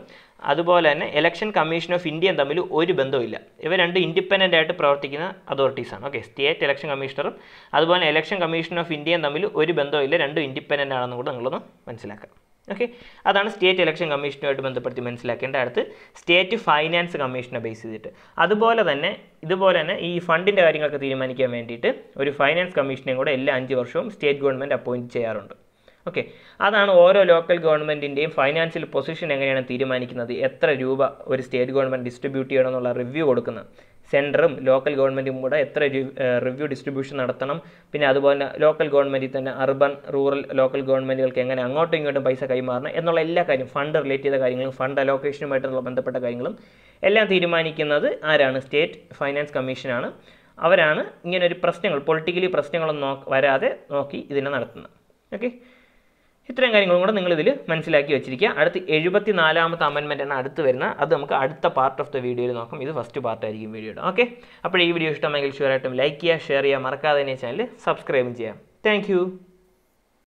അതുപോലെ തന്നെ ഇലക്ഷൻ കമ്മീഷൻ ഓഫ് ഇന്ത്യയും തമ്മിൽ ഒരു ബന്ധവുമില്ല. ഇവ രണ്ട് ഇൻഡിപെൻഡന്റ് ആയിട്ട് പ്രവർത്തിക്കുന്ന അതോറിറ്റീസാണ് ഓക്കെ സ്റ്റേറ്റ് ഇലക്ഷൻ കമ്മീഷണറും അതുപോലെ ഇലക്ഷൻ കമ്മീഷൻ ഓഫ് ഇന്ത്യയും തമ്മിൽ ഒരു ബന്ധവുമില്ല. രണ്ടും ഇൻഡിപെൻഡന്റ് ആണെന്ന് കൂടെ നിങ്ങളൊന്ന് മനസ്സിലാക്കാം. ഓക്കെ അതാണ് സ്റ്റേറ്റ് ഇലക്ഷൻ കമ്മീഷനുമായിട്ട് ബന്ധപ്പെടുത്തി മനസ്സിലാക്കേണ്ട അടുത്ത് സ്റ്റേറ്റ് ഫൈനാൻസ് കമ്മീഷനെ ബേസ് ചെയ്തിട്ട്. അതുപോലെ തന്നെ ഇതുപോലെ തന്നെ ഈ ഫണ്ടിന്റെ കാര്യങ്ങളൊക്കെ തീരുമാനിക്കാൻ വേണ്ടിയിട്ട് ഒരു ഫൈനാൻസ് കമ്മീഷനെയും കൂടെ എല്ലാ അഞ്ച് വർഷവും സ്റ്റേറ്റ് ഗവൺമെന്റ് അപ്പോയിന്റ് ചെയ്യാറുണ്ട്. ഓക്കെ അതാണ് ഓരോ ലോക്കൽ ഗവൺമെന്റിന്റെയും ഫൈനാൻഷ്യൽ പൊസിഷൻ എങ്ങനെയാണ് തീരുമാനിക്കുന്നത്? എത്ര രൂപ ഒരു സ്റ്റേറ്റ് ഗവൺമെന്റ് ഡിസ്ട്രിബ്യൂട്ട് ചെയ്യണം എന്നുള്ള റിവ്യൂ കൊടുക്കുന്നത്. സെന്ററും ലോക്കൽ ഗവൺമെന്റും കൂടെ എത്ര റിവ്യൂ ഡിസ്ട്രിബ്യൂഷൻ നടത്തണം. പിന്നെ അതുപോലെ ലോക്കൽ ഗവൺമെന്റിൽ തന്നെ അർബൻ റൂറൽ ലോക്കൽ ഗവൺമെന്റുകൾക്ക് എങ്ങനെ അങ്ങോട്ടും ഇങ്ങോട്ടും പൈസ കൈമാറണം എന്നുള്ള എല്ലാ കാര്യം ഫണ്ട് റിലേറ്റ് ചെയ്ത കാര്യങ്ങളും ഫണ്ട് അലോക്കേഷനുമായിട്ടുള്ള ബന്ധപ്പെട്ട കാര്യങ്ങളും എല്ലാം തീരുമാനിക്കുന്നത് ആരാണ്? സ്റ്റേറ്റ് ഫൈനാൻസ് കമ്മീഷനാണ് അവരാണ് ഇങ്ങനെ ഒരു പ്രശ്നങ്ങൾ പൊളിറ്റിക്കലി പ്രശ്നങ്ങളൊന്നും നോ വരാതെ നോക്കി ഇതിനെ നടത്തുന്നത്. ഓക്കെ ഇത്രയും കാര്യങ്ങളും കൂടെ നിങ്ങൾ ഇതിൽ മനസ്സിലാക്കി വെച്ചിരിക്കുക. അടുത്ത് എഴുപത്തി നാലാമത്തെ അമെൻമെന്റ് ആണ് അടുത്ത് വരുന്നത് അത് നമുക്ക് അടുത്ത പാർട്ട് ഓഫ് ദ വീഡിയോയിൽ നോക്കാം. ഇത് ഫസ്റ്റ് പാർട്ടായിരിക്കും വീഡിയോയുടെ ഓക്കെ അപ്പോൾ ഈ വീഡിയോ ഇഷ്ടമെങ്കിൽ ഷുവറായിട്ടും ലൈക്ക് ചെയ്യുക ഷെയർ ചെയ്യുക. മറക്കാതെ തന്നെ ചാനൽ സബ്സ്ക്രൈബും ചെയ്യാം. താങ്ക്